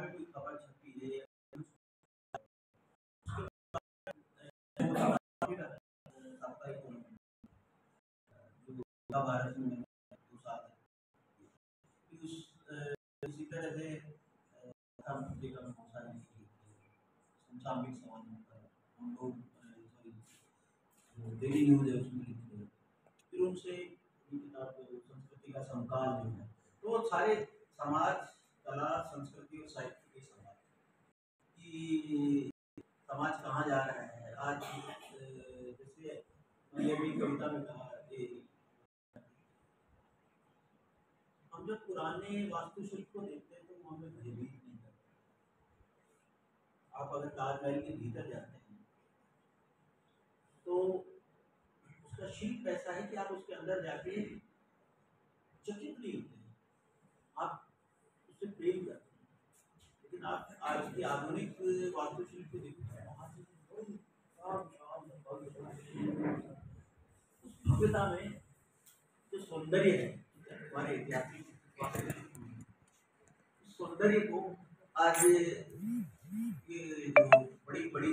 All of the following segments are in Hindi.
में कोई खबर छपी है भारत में दो साल उस इसी तरह से प्रधानमंत्री का मौका नहीं समसामयिक समाजों पर हम लोग सॉरी डेली न्यूज़ है उसमें लिखते हैं फिर उनसे संस्कृति का समकाल जो है तो सारे समाज कला, संस्कृति और साहित्य के समाज कि समाज कहाँ जा रहा है? आज जैसे मैंने भी कविता में कहा हम जब पुराने वास्तुशिल्प को देखते हैं तो हमें भयभीत नहीं करते। आप अगर ताजमहल के भीतर जाते हैं तो उसका शिल्प ऐसा है कि आप उसके अंदर जाके चकित नहीं होते आप उससे प्रेम करते लेकिन आप आज की आधुनिक वास्तुशिल्प देखते हैं, वहाँ से उस भव्यता में जो सौंदर्य है हमारे ऐतिहासिक सौंदर्य को आज ये जो बड़ी बड़ी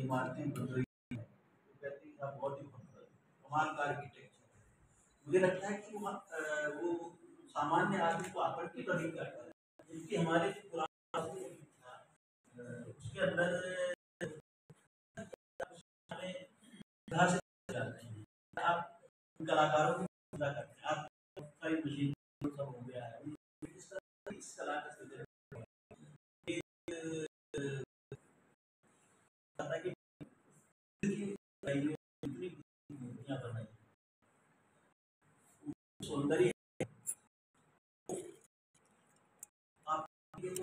इमारतें बन रही हैं कहते हैं बहुत ही कमाल का आर्किटेक्चर मुझे लगता है कि वो सामान्य आदमी को आकर्षित नहीं करता क्योंकि हमारे उसके अंदर आप कलाकारों की पूजा करते हैं, आप सारी मशीन सब हो गया है, इस कला का सृजन सौंदर्य आप किसी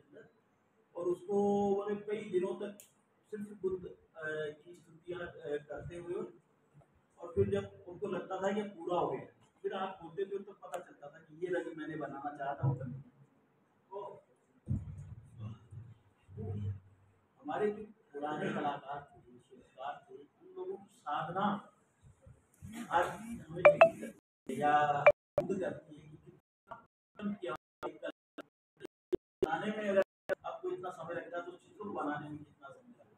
और उसको बोले कई दिनों तक सिर्फ़ बुद्ध की स्तुतियाँ करते हुए और फिर जब उनको लगता था कि पूरा हो गया, फिर आप बोलते थे तो पता चलता था कि ये रंग मैंने बनाना चाहा था वो बन तो हमारे जो पुराने कलाकार थे, शिल्पकार थे, उन लोगों की साधना आज हमें या करती है कि बनाने में अगर इतना समय लगता है तो चित्र बनाने में कितना समय लगता है?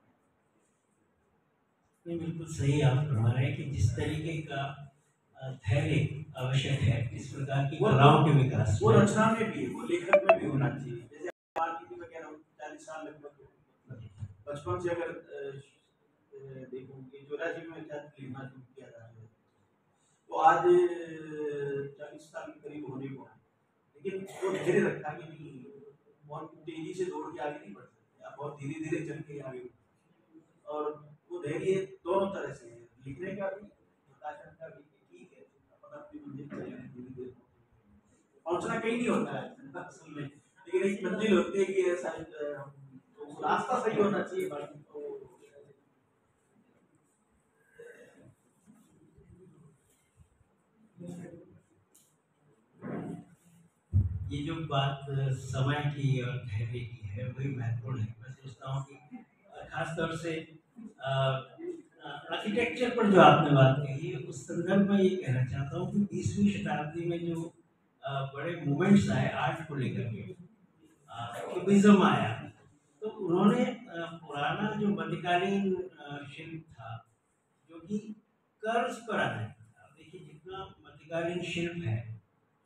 नहीं बिल्कुल सही आप फरमा रहे हैं कि जिस तरीके का धैर्य आवश्यक है इस प्रकार की कलाओं के विकास वो रचना में भी वो लेखक में भी होना चाहिए। जैसे लीजिए मैं कह रहा हूँ चालीस साल लगभग बचपन से अगर देखोगे चौरासी में शायद लिखना शुरू किया था। तो आज चालीस साल के करीब होने को लेकिन वो धैर्य रखा कि नहीं बहुत तेज़ी से दौड़ के आगे नहीं बढ़ सकते आप बहुत धीरे धीरे चल के आगे और वो धैर्य दोनों तरह से है। लिखने का भी, प्रकाशन का भी ठीक है, अपन अपनी मंजिल पर धीरे धीरे पहुँचना कहीं नहीं होता है असल में। लेकिन एक मंजिल होती है कि ऐसा रास्ता सही होना चाहिए बाकी तो ये जो बात समय की और धैर्य की है, वही महत्वपूर्ण है। मैं सोचता हूँ कि खासतौर से आर्किटेक्चर पर जो आपने बात कही है उस संदर्भ में ये कहना चाहता हूँ कि बीसवीं शताब्दी में जो बड़े मूवमेंट्स आए आर्ट को लेकर के क्यूबिज्म आया तो उन्होंने पुराना जो मध्यकालीन शिल्प था, जो कि कर्ज पर आधारित था। देखिए, जितना मध्यकालीन शिल्प है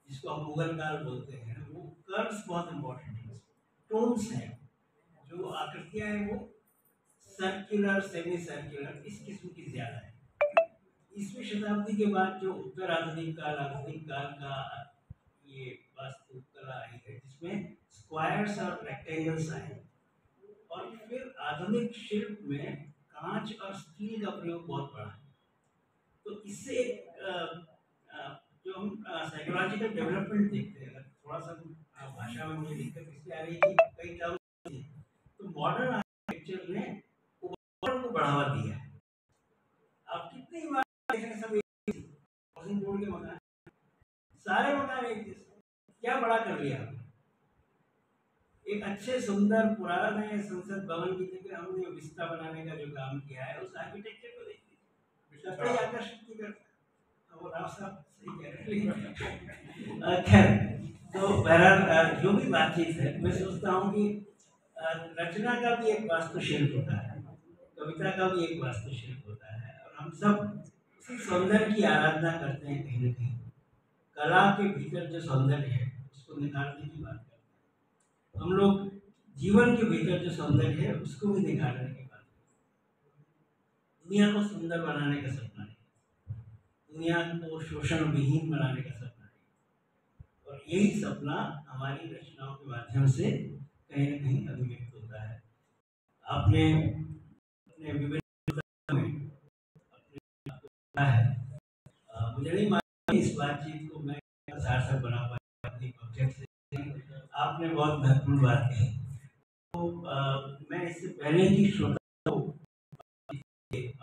जिसको हम मुगल काल बोलते हैं, वो कर्व्स बहुत इम्पोर्टेंट है। टोन्स हैं। जो आकृतियाँ हैं वो सर्कुलर सेमी सर्कुलर इस किस्म की ज़्यादा है। इसवीं शताब्दी के बाद जो उत्तर आधुनिक काल आधुनिक काल का ये वास्तु कला आई है, जिसमें स्क्वायर्स और रेक्टेंगल्स आए और फिर आधुनिक शिल्प में कांच और स्टील का प्रयोग बहुत बढ़ा है। तो इससे जो हम साइकोलॉजिकल डेवलपमेंट देखते हैं थोड़ा सा भाषा में मुझे दिक्कत इसलिए आ रही है कई टर्म तो मॉडर्न आर्किटेक्चर ने उपकरण को बढ़ावा दिया है। आप बार देखेंगे सब हाउसिंग बोर्ड के मकान सारे मकान एक जैसे क्या बड़ा कर लिया एक अच्छे सुंदर पुराने संसद भवन की जगह हमने विस्ता बनाने का जो काम किया है उस आर्किटेक्चर को देखिए। हाँ। आकर्षित नहीं करता है। हैं खैर तो बहरहाल जो भी बातचीत है, मैं सोचता हूँ कि रचना का भी एक वास्तुशिल्प होता है, कविता का भी एक वास्तुशिल्प होता है, और हम सब उसी सौंदर्य की आराधना करते हैं कहीं ना कहीं। कला के भीतर जो सौंदर्य है, उसको निखारने की बात करते हैं। हम लोग जीवन के भीतर जो सौंदर्य है, उसको भी निखारने की बात करते हैं। दुनिया को सुंदर बनाने का सपना नहीं दुनिया को शोषण विहीन बनाने का सपना नहीं और यही सपना हमारी रचनाओं के माध्यम से कहीं ना कहीं अभिव्यक्त होता है। आपने अपने विभिन्न अपने है। मुझे नहीं मालूम इस बातचीत को मैं सार्थक बना पाया अपनी ऑब्जेक्ट से। आपने बहुत महत्वपूर्ण बात कही। तो अ, मैं इससे पहले की श्रोता को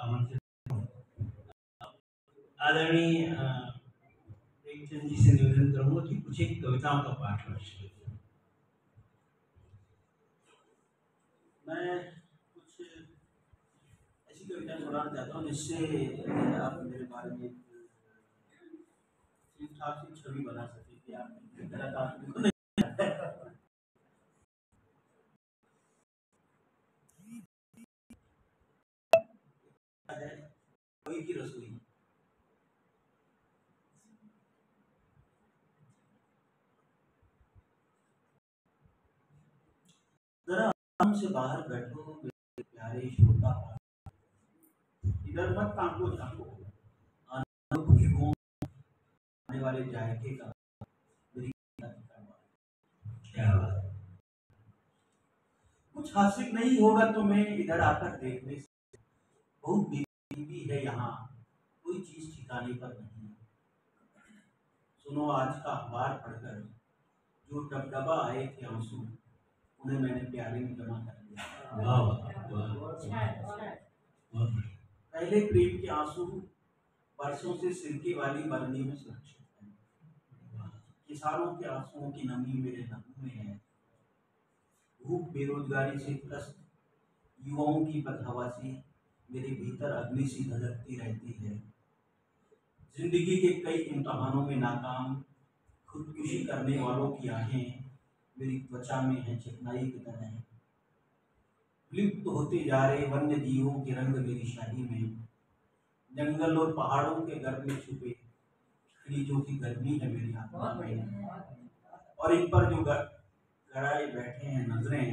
आमंत्रित। आदरणीय प्रेमचंद जी से निवेदन करूँगा कि कुछ एक कविताओं का पाठ करें। मैं कुछ ऐसी कविता सुनाना चाहता हूँ जिससे आप मेरे बारे में ठीक ठाक सी छवि बना सके कि आप तरह का आदमी कोई की रसोई। आराम से बाहर बैठो प्यारे श्रोता इधर मत ताको आनंद खुशबुओं आने वाले जायके का क्या कुछ हासिल नहीं होगा तुम्हें इधर आकर देखने से। बहुत बेबी है यहाँ, कोई चीज़ ठिकाने पर नहीं। सुनो, आज का अखबार पढ़कर जो डबडबा आए थे आँसू उन्हें मैंने प्यारे में जमा कर दिया। पहले प्रेम के आँसू बरसों से सिरके वाली बरनी में सुरक्षित है। किसानों के आंसुओं की नमी मेरे लहू में है। भूख बेरोजगारी से त्रस्त युवाओं की बदहवासी मेरे भीतर अग्नि सी धधकती रहती है। ज़िंदगी के कई इम्तहानों में नाकाम खुदकुशी करने वालों की आहें मेरी त्वचा में है चिकनाई की तरह विलुप्त होते जा रहे वन्य जीवों के रंग मेरी शाही में जंगल और पहाड़ों के गर्भ में छुपे खनिजों की गर्मी है मेरी आत्मा में। और इन पर जो गड़ाए बैठे हैं नज़रें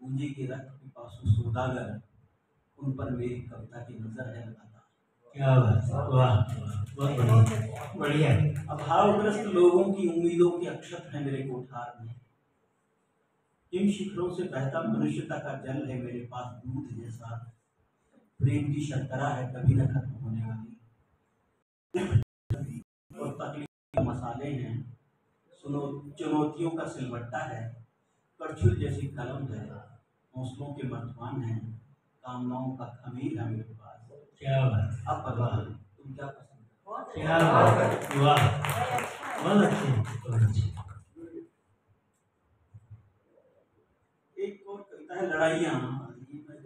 पूंजी के रक्त पिपासु सौदागर उन पर मेरी कविता की नज़र है क्या बात। वाह वाह, बहुत बढ़िया। बढ़िया। अभावग्रस्त लोगों की उम्मीदों के अक्षत है मेरे कोठार में। इन शिखरों से बहता मनुष्यता का जल है मेरे पास दूध जैसा प्रेम की शर्करा है कभी न खत्म होने वाली। और तकलीफ़ के मसाले हैं सुनो चुनौतियों का सिलवट्टा है करछुल जैसी कलम है हौसलों के मर्तमान है कामनाओं का खमीर है मेरे पास। क्या बात अब बताओ तुम क्या पसंद क्या बात वाह। बहुत अच्छे। बहुत अच्छे एक है लड़ाइयाँ ये मैं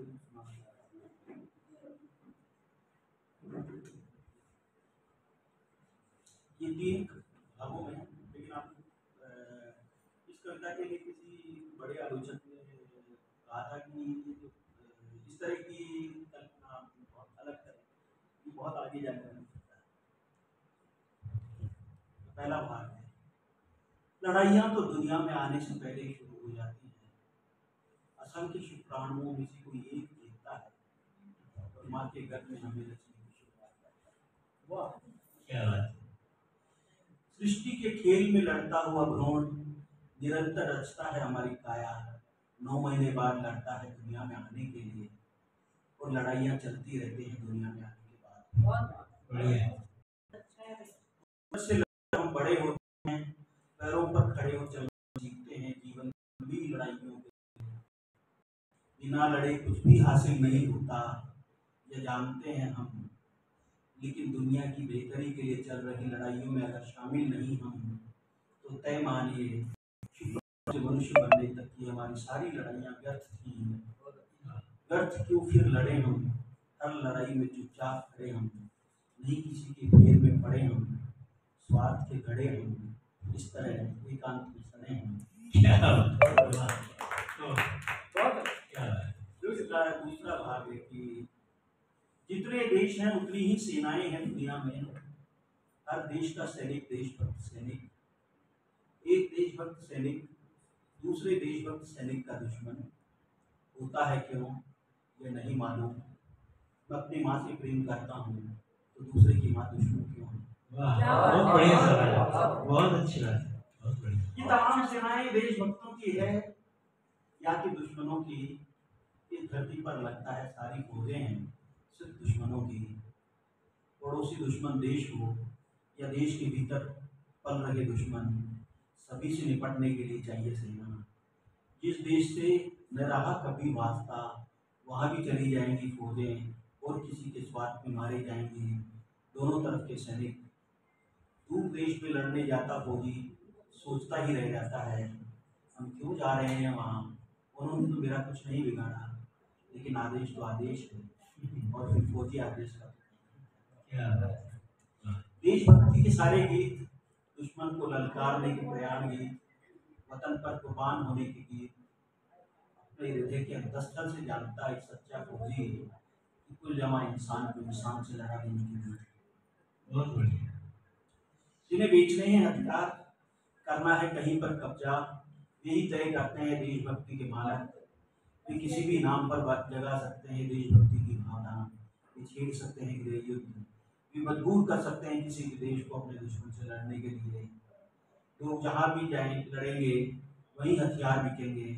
तीन भागों में, लेकिन आप इस कविता के लिए किसी बड़े आलोचक ने कहा था कि जो इस तरह की कल्पना बहुत अलग बहुत आगे तो पहला भाग है, लड़ाइयाँ तो दुनिया में आने से पहले ही शुरू हो जाती हैं। असंख्य शुक्राणुओं में से कोई एक जीतता है। और माँ के गर्भ में हमें रचने की शुरुआत वाह क्या बात सृष्टि के खेल में लड़ता हुआ भ्रूण निरंतर रचता है हमारी काया। नौ महीने बाद लड़ता है दुनिया में आने के लिए। और लड़ाइयाँ चलती रहती हैं दुनिया में आने के बाद। लड़कर हम बड़े होते हैं पैरों पर खड़े हो चलना सीखते हैं जीवन लड़ाइयों बिना लड़े कुछ भी हासिल नहीं होता यह जानते हैं हम। लेकिन दुनिया की बेहतरी के लिए चल रही लड़ाइयों में अगर शामिल नहीं हम तो तय मानिए से मनुष्य बनने तक की हमारी सारी लड़ाइयाँ व्यर्थ थी। व्यर्थ क्यों फिर लड़े हम? हर लड़ाई में चुपचाप खड़े हम। नहीं किसी के घेर में पड़े हम। स्वार्थ के घड़े हम। इस तरह एकांत में सड़े हम। क्या है, तो, है। दूसरा दूसरा भाग है कि जितने देश हैं उतनी ही सेनाएँ हैं दुनिया में। हर देश का सैनिक देशभक्त सैनिक एक देशभक्त सैनिक दूसरे देशभक्त सैनिक का दुश्मन होता है क्यों? ये नहीं मालूम मैं अपनी माँ से प्रेम करता हूँ तो दूसरे की माँ दुश्मन क्यों है? बहुत बढ़िया है। बहुत अच्छी बात है ये तमाम सेनाएँ देशभक्तों की है या कि दुश्मनों की? इस धरती पर लगता है सारी फौजें हैं, सिर्फ़ दुश्मनों की। पड़ोसी दुश्मन देश हो या देश के भीतर पल रहे दुश्मन सभी से निपटने के लिए चाहिए सेना। जिस देश से न रहा कभी वास्ता, वहाँ भी चली जाएँगी फौजें और किसी के स्वार्थ में मारे जाएँगे दोनों तरफ़ के सैनिक। दूर देश में लड़ने जाता फौजी सोचता ही रह जाता है, हम क्यों जा रहे हैं वहाँ? उन्होंने तो मेरा कुछ नहीं बिगाड़ा। लेकिन आदेश तो आदेश है। और फिर फौजी आदेश का। क्या देशभक्ति के सारे गीत दुश्मन को ललकारने के प्रयाण गीत वतन पर कुर्बान होने के गीत अपने हृदय के अंतस्थल से जानता एक सच्चा फौजी कि कुल जमा इंसान को इंसान से लड़ा देने के लिए बहुत बढ़िया। जिन्हें बेचने हैं हथियार करना है कहीं पर कब्जा यही तय करते हैं देशभक्ति के मानक वे किसी भी नाम पर बात जगा सकते हैं देशभक्ति की भावना वे छेड़ सकते हैं गृह युद्ध वे मजबूर कर सकते हैं किसी भी देश को अपने दुश्मन से लड़ने के लिए। लोग जहाँ भी जाए लड़ेंगे वहीं हथियार बिकेंगे।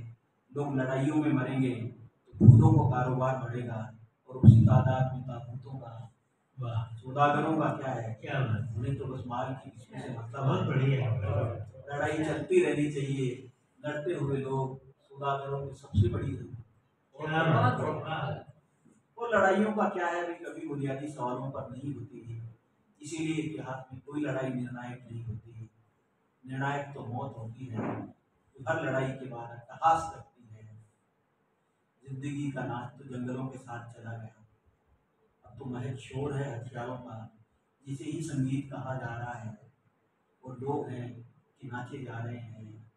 लोग लड़ाइयों में मरेंगे तो खूदों को कारोबार बढ़ेगा और उसी तादाद में ताबूतों का वाह सौदागरों का क्या है? क्या बात उन्हें तो बस माल की किस्में से मतलब बहुत है। बढ़िया लड़ाई चलती रहनी चाहिए। लड़ते हुए लोग सौदागरों की सबसे बड़ी वो लड़ाइयों का क्या है? कभी बुनियादी सवालों पर नहीं होती है। इसीलिए इतिहास में कोई लड़ाई निर्णायक नहीं होती है। निर्णायक तो मौत होती है। जो हर लड़ाई के बाद अट्टहास करती है। ज़िंदगी का नाच तो जंगलों के साथ चला गया। अब तो महज शोर है हथियारों का जिसे ही संगीत कहा जा रहा है। और लोग हैं कि नाचे जा रहे हैं।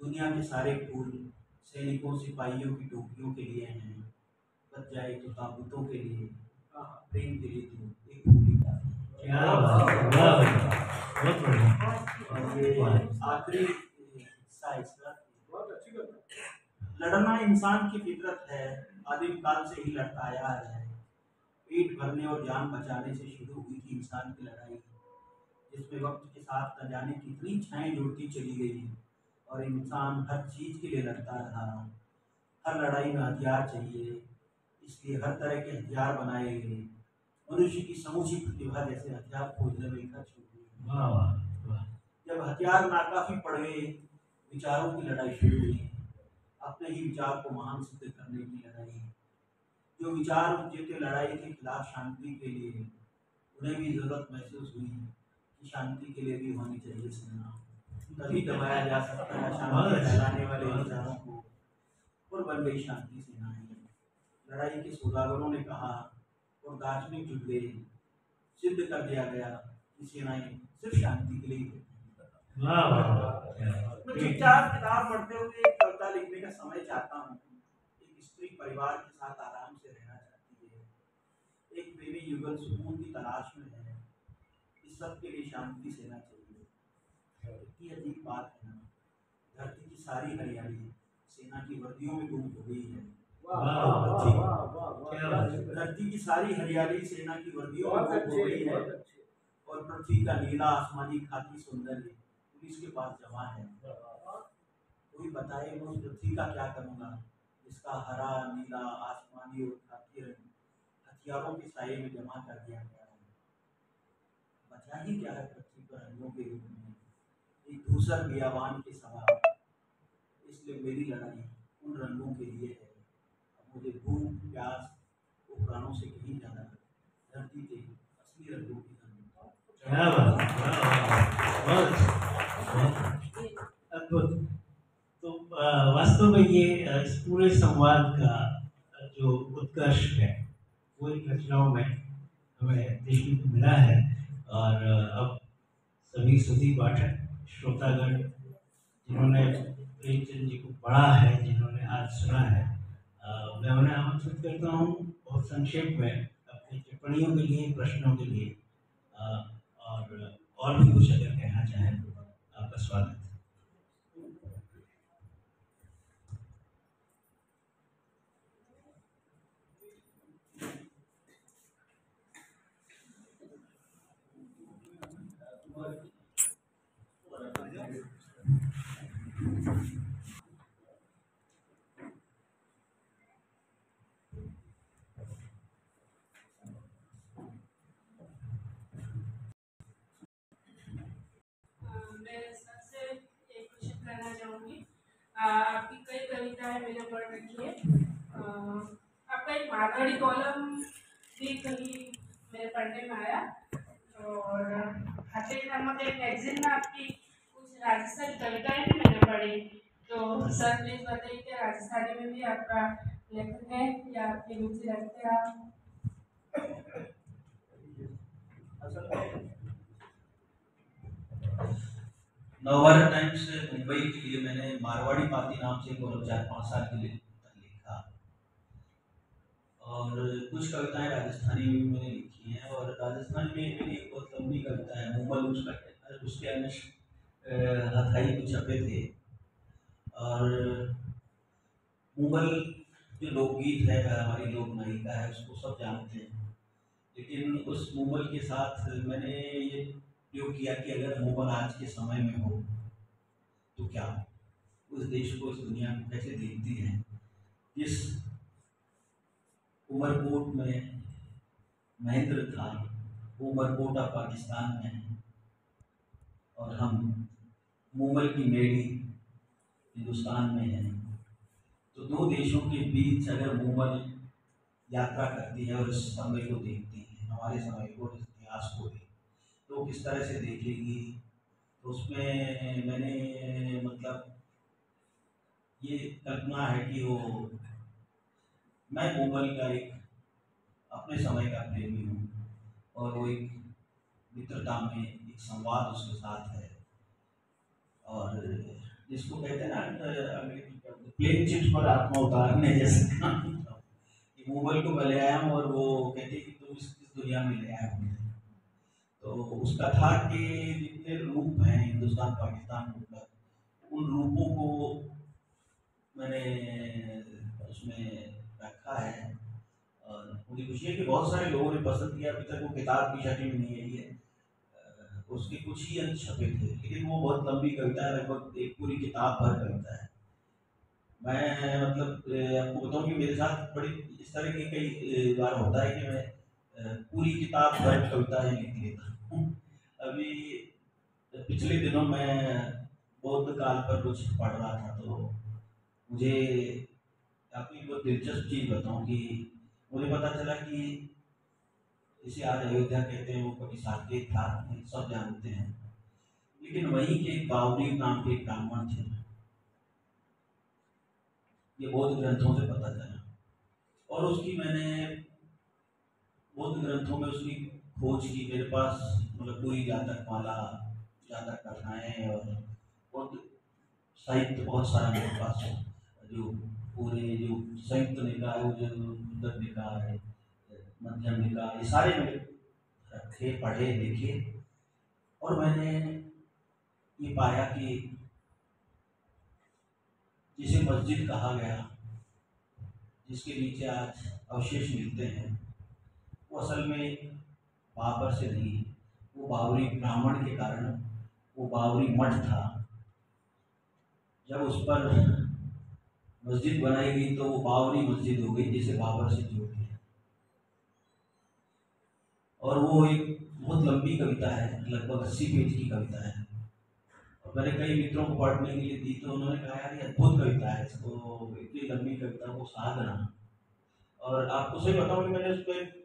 दुनिया के सारे फूल सैनिकों सिपाहियों की टोपियों के लिए हैं बच जाए तो ताबूतों के लिए प्रेम के लिए तो एक ही। है ये आखिरी हिस्सा इसका। लड़ना इंसान की फितरत है आदिम काल से ही लड़ता आया है। पेट भरने और जान बचाने से शुरू हुई थी इंसान की लड़ाई जिसमें वक्त के साथ न जाने कितनी छाएँ जुड़ती चली गई और इंसान हर चीज़ के लिए लड़ता रहा हर लड़ाई में हथियार चाहिए इसलिए हर तरह के हथियार बनाए गए मनुष्य की समूची प्रतिभा जैसे हथियार खोजने में खर्च हो गई जब हथियार नाकाफी पड़ गए विचारों की लड़ाई शुरू हुई। अपने ही विचार को महान सिद्ध करने की लड़ाई जो विचार जीते लड़ाई के खिलाफ शांति के लिए उन्हें भी ज़रूरत महसूस हुई कि शांति के लिए भी होनी चाहिए सेना। तभी दबाया जा सकता है शांति फैलाने वाले विचारों को। और बन गई शांति सेनाएँ। लड़ाई के सौदागरों ने कहा और दार्शनिक गए सिद्ध कर दिया गया कि सेनाएँ सिर्फ़ शांति के लिए मैं चुपचाप किताब पढ़ते हुए एक कविता लिखने का समय चाहता हूँ। एक स्त्री परिवार के साथ आराम से रहना चाहती है। एक प्रेमी युगल सुकून की तलाश में है। इस सब के लिए शांति सेना चाहिए। कितनी अजीब बात है ना धरती की सारी हरियाली सेना की वर्दियों में गुम हो गई है। वाह वाह, ठीक। क्या बात है। धरती की सारी हरियाली सेना की वर्दियों में गुम हो गई है। और पृथ्वी का नीला आसमानी खाकी सौंदर्य पुलिस के पास जमा है। कोई बताए मैं उस पृथ्वी का क्या करूँगा जिसका हरा नीला आसमानी और खाकी रंग हथियारों के साये में जमा कर दिया गया है। बचा ही क्या है पृथ्वी पर रंगों के रूप एक धूसर बियाबान के सवा इसलिए मेरी लड़ाई उन रंगों के लिए है। अब मुझे भूख प्यास वो प्राणों से कहीं ज़्यादा धरती के असली रंगों की अच्छा, बहुत अद्भुत। तो वास्तव में ये इस पूरे संवाद का जो उत्कर्ष है वो इन रचनाओं में हमें देखने को मिला है। और अब सभी सुधी पाठक श्रोतागण जिन्होंने प्रेमचंद जी को पढ़ा है जिन्होंने आज सुना है आ, मैं उन्हें आमंत्रित करता हूँ बहुत संक्षेप में अपनी टिप्पणियों के लिए प्रश्नों के लिए आ, और और भी कुछ अगर कहना चाहें तो आपका स्वागत है मैं सबसे एक क्वेश्चन करना चाहूँगी आ, आपकी कई कविताएँ मैंने पढ़ रखी है। आपका एक मारवाड़ी कॉलम भी कहीं मेरे पढ़ने में आया। और हटे नामक एक मैगजीन में आपकी कुछ राजस्थानी कविताएँ भी मैंने पढ़ी। तो सर प्लीज़ बताइए कि राजस्थानी में भी आपका लेखन है या आपकी रुचि रखते हैं आप असल में नवभारत टाइम्स मुंबई के लिए मैंने मारवाड़ी पाती नाम से कॉलम चार पाँच साल के लिए लिखा। और कुछ कविताएँ राजस्थानी में मैंने लिखी हैं और राजस्थान में मेरी एक बहुत लंबी कविता है मुंबल उसका उसके अंश हथाई को छपे थे। और मुगल जो लोकगीत है हमारी लोक नायिका है, उसको सब जानते हैं। लेकिन उस मुगल के साथ मैंने ये प्रयोग किया कि अगर मुगल आज के समय में हो तो क्या उस देश को इस दुनिया को कैसे देखती है? जिस उमरकोट में महेंद्र था, वो उमरकोट अब पाकिस्तान में है। और हम मुगल की मेड़ी हिंदुस्तान में है। तो दो देशों के बीच अगर मुगल यात्रा करती है और इस समय को देखती है, हमारे समय को इतिहास को भी किस तरह से देखेगी? तो उसमें मैंने मतलब ये कल्पना है कि वो मैं मुगल का एक अपने समय का प्रेमी हूँ और वो एक मित्रता में एक संवाद उसके साथ है और जिसको कहते हैं ना प्लेन चिट पर आत्मा उतारने जैसे कि मुगल को मैं ले आया हूँ और वो कहते हैं कि तुम इस, दुनिया में ले आए हो। तो उसका था कि जितने रूप हैं हिंदुस्तान, पाकिस्तान का उन रूपों को मैंने उसमें रखा है। और मुझे खुशी है कि बहुत सारे लोगों ने पसंद किया, अभी तक वो किताब की शक्ल में नहीं आई है। उसके कुछ ही अंश छपे थे, लेकिन वो बहुत लंबी कविता है, लगभग एक पूरी किताब भर कविता है। मैं मतलब आपको बताऊँ कि मेरे साथ बड़ी इस तरह की कई बार होता है कि मैं पूरी किताब भर कविताएँ लिख लेता अभी पिछले दिनों मैं बौद्ध काल पर कुछ पढ़ रहा था तो मुझे काफ़ी बहुत दिलचस्प चीज़ बताऊँ कि मुझे पता चला कि इसे आज अयोध्या कहते हैं, वो कभी साकेत था सब जानते हैं। लेकिन वहीं के एक बावरी नाम के एक ब्राह्मण थे। ये बौद्ध ग्रंथों से पता चला। और उसकी मैंने बौद्ध ग्रंथों में उसकी खोज की मेरे पास मतलब पूरी जातक माला जातक कथाएँ और बौद्ध साहित्य, बहुत सारा मेरे पास है। जो पूरे जो संयुक्त निकाय वो जो सुंदर निकाय है मध्यम निकाय, ये सारे मैंने रखे, पढ़े देखे और मैंने ये पाया कि जिसे मस्जिद कहा गया, जिसके नीचे आज अवशेष मिलते हैं, वो असल में बाबर से नहीं, वो बाबरी ब्राह्मण के कारण वो बाबरी मठ था। जब उस पर मस्जिद बनाई गई तो वो बाबरी मस्जिद हो गई, जिसे बाबर से जोड़ दिया और वो एक बहुत लंबी कविता है, लगभग अस्सी पेज की कविता है। और मैंने कई मित्रों को पढ़ने के लिए दी तो उन्होंने कहा, यार, ये अद्भुत कविता है, इसको इतनी लंबी कविता को साधना और आपको सही बताऊँ कि मैंने उस पर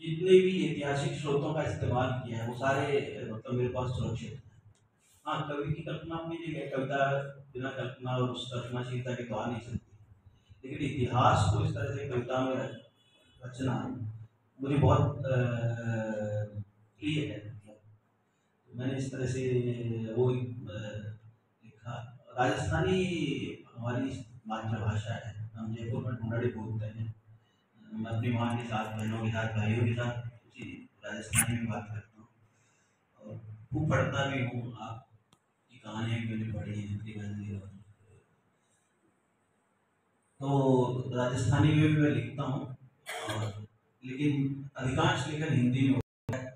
जितने भी ऐतिहासिक स्रोतों का इस्तेमाल किया है, वो सारे मतलब मेरे पास सुरक्षित है। हाँ कवि की कल्पना अपनी जगह कविता बिना कल्पना और उस कल्पनाशीलता के तो आ नहीं सकती। लेकिन इतिहास को इस तरह से कविता में रचना मुझे बहुत प्रिय है। मैंने इस तरह से वो लिखा। राजस्थानी हमारी मातृभाषा है। हम जयपुर में ढूंढाड़ी बोलते हैं। अपनी माँ के साथ, बहनों के साथ, भाइयों के साथ उसी राजस्थानी में बात करता हूँ। और खूब पढ़ता भी हूँ। आपकी कहानियाँ भी मैंने पढ़ी हैं त्रिवेंद्र और तो राजस्थानी में भी मैं लिखता हूँ, और लेकिन अधिकांश लेखन हिंदी में होता है।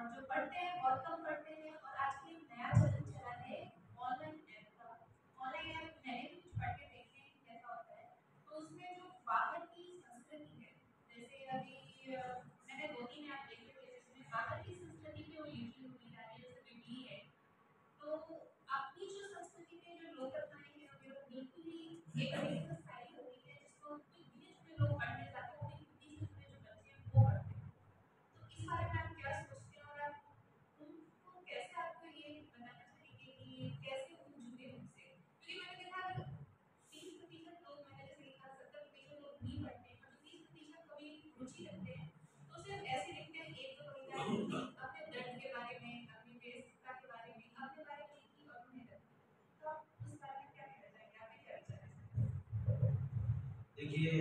और जो पढ़ते हैं बहुत कम पढ़ते हैं, और आजकल एक नया चलन चला है ऑनलाइन ऐप का। ऑनलाइन ऐप मैंने भी कुछ पढ़ के देखे हैं, कैसा होता है। तो उसमें जो बाहर की संस्कृति है, जैसे अभी मैंने दो तीन ऐप देखे थे जिसमें बाहर की संस्कृति पे वो लिखी हुई है, जैसे बिजली है। तो अपनी जो संस्कृति में जो कथाएँ हैं वो बिल्कुल ही एक देखिए,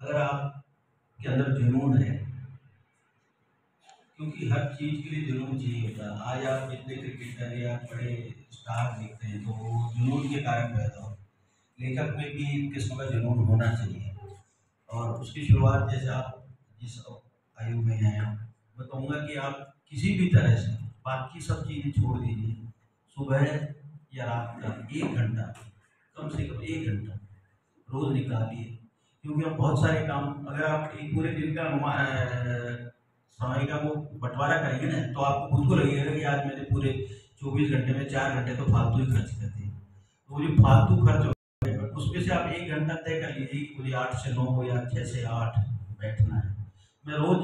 अगर आपके अंदर जुनून है, क्योंकि हर चीज़ के लिए जुनून चाहिए होता है। आज आप जितने क्रिकेटर या बड़े स्टार देखते हैं तो जुनून के कारण पैदा हो। लेखक में भी एक किस्म का जुनून होना चाहिए? और उसकी शुरुआत जैसे आप जिस आयु में हैं, मैं कहूँगा कि आप किसी भी तरह से बाकी सब चीज़ें छोड़ दीजिए। सुबह या रात का एक घंटा, कम से कम एक घंटा। रोज निकालिए क्योंकि अब बहुत सारे काम, अगर आप एक पूरे दिन का समय का वो बंटवारा करेंगे ना तो आपको खुद को लगेगा कि आज मैंने पूरे चौबीस घंटे में चार घंटे तो फालतू ही खर्च कर दिए। तो वो जो फालतू खर्च उसमें से आप एक घंटा तय कर लीजिए कि मुझे आठ से नौ या छः से आठ बैठना है। मैं रोज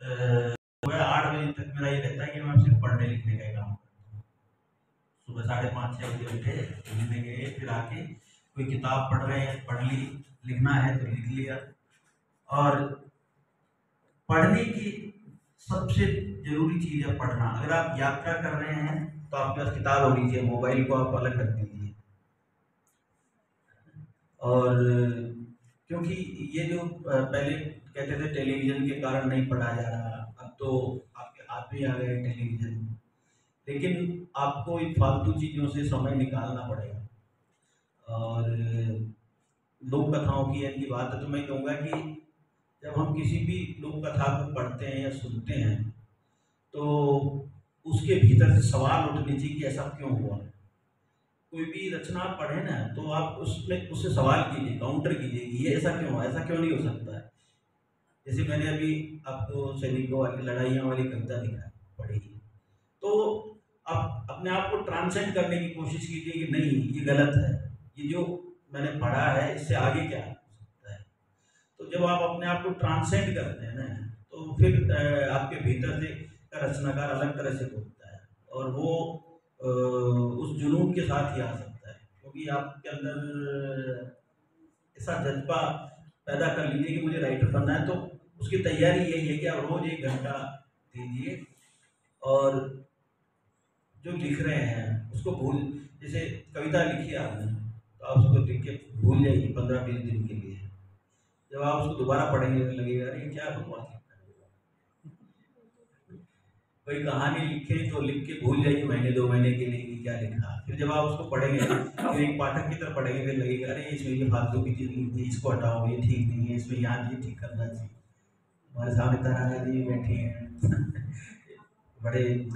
सुबह आठ बजे तक मेरा ये रहता है कि मैं सिर्फ़ पढ़ने लिखने का काम करता हूँ। सुबह साढ़े पाँच छः बजे उठे, घूमने गए, फिर आके कोई किताब पढ़ रहे हैं, पढ़ ली, लिखना है तो लिख लिया। और पढ़ने की सबसे ज़रूरी चीज़ है पढ़ना। अगर आप यात्रा कर रहे हैं तो आपके पास किताब होनी चाहिए, मोबाइल को आप अलग रख दीजिए। और क्योंकि ये जो पहले कहते थे टेलीविज़न के कारण नहीं पढ़ा जा रहा, अब तो आपके हाथ में आ गए टेलीविज़न। लेकिन आपको इन फालतू चीज़ों से समय निकालना पड़ेगा। और लोक कथाओं की इनकी बात है तो मैं कहूँगा कि जब हम किसी भी लोक कथा को पढ़ते हैं या सुनते हैं तो उसके भीतर से सवाल उठने चाहिए कि ऐसा क्यों हुआ? कोई भी रचना आप पढ़े ना तो आप उसमें, उससे सवाल कीजिए, काउंटर कीजिए कि ये ऐसा क्यों हुआ, ऐसा क्यों नहीं हो सकता है? जैसे मैंने अभी आपको सैनिकों वाली लड़ाइयों वाली कविता लिखा पढ़ी। तो आप अपने आप को ट्रांसेंड करने की कोशिश कीजिए कि नहीं, ये गलत है। ये जो मैंने पढ़ा है, इससे आगे क्या हो सकता है? तो जब आप अपने आप को ट्रांसेंड करते हैं ना तो फिर आपके भीतर से का रचनाकार अलग तरह से बोलता है और वो उस जुनून के साथ ही आ सकता है। क्योंकि आपके अंदर ऐसा जज्बा पैदा कर लीजिए कि मुझे राइटर बनना है तो उसकी तैयारी यही है कि आप रोज एक घंटा दीजिए और जो लिख रहे हैं, उसको भूल, जैसे कविता लिखी आपने तो आप उसको लिख के भूल जाइए पंद्रह बीस दिन के लिए। जब आप उसको दोबारा पढ़ेंगे तो लगेगा, अरे क्या बकवास कोई कहानी लिखे तो लिख के भूल जाइए महीने, दो महीने के लिए क्या लिखा। फिर जब आप उसको पढ़ेंगे, फिर एक पाठक की तरफ़ पढ़ेंगे, फिर लगेगा, अरे, इसमें ये फालतू की चीज़ इसको हटाओ, ये ठीक नहीं है, इसमें यहाँ ये ठीक करना चाहिए। हमारे सामने तरह जी बैठी हैं। बड़े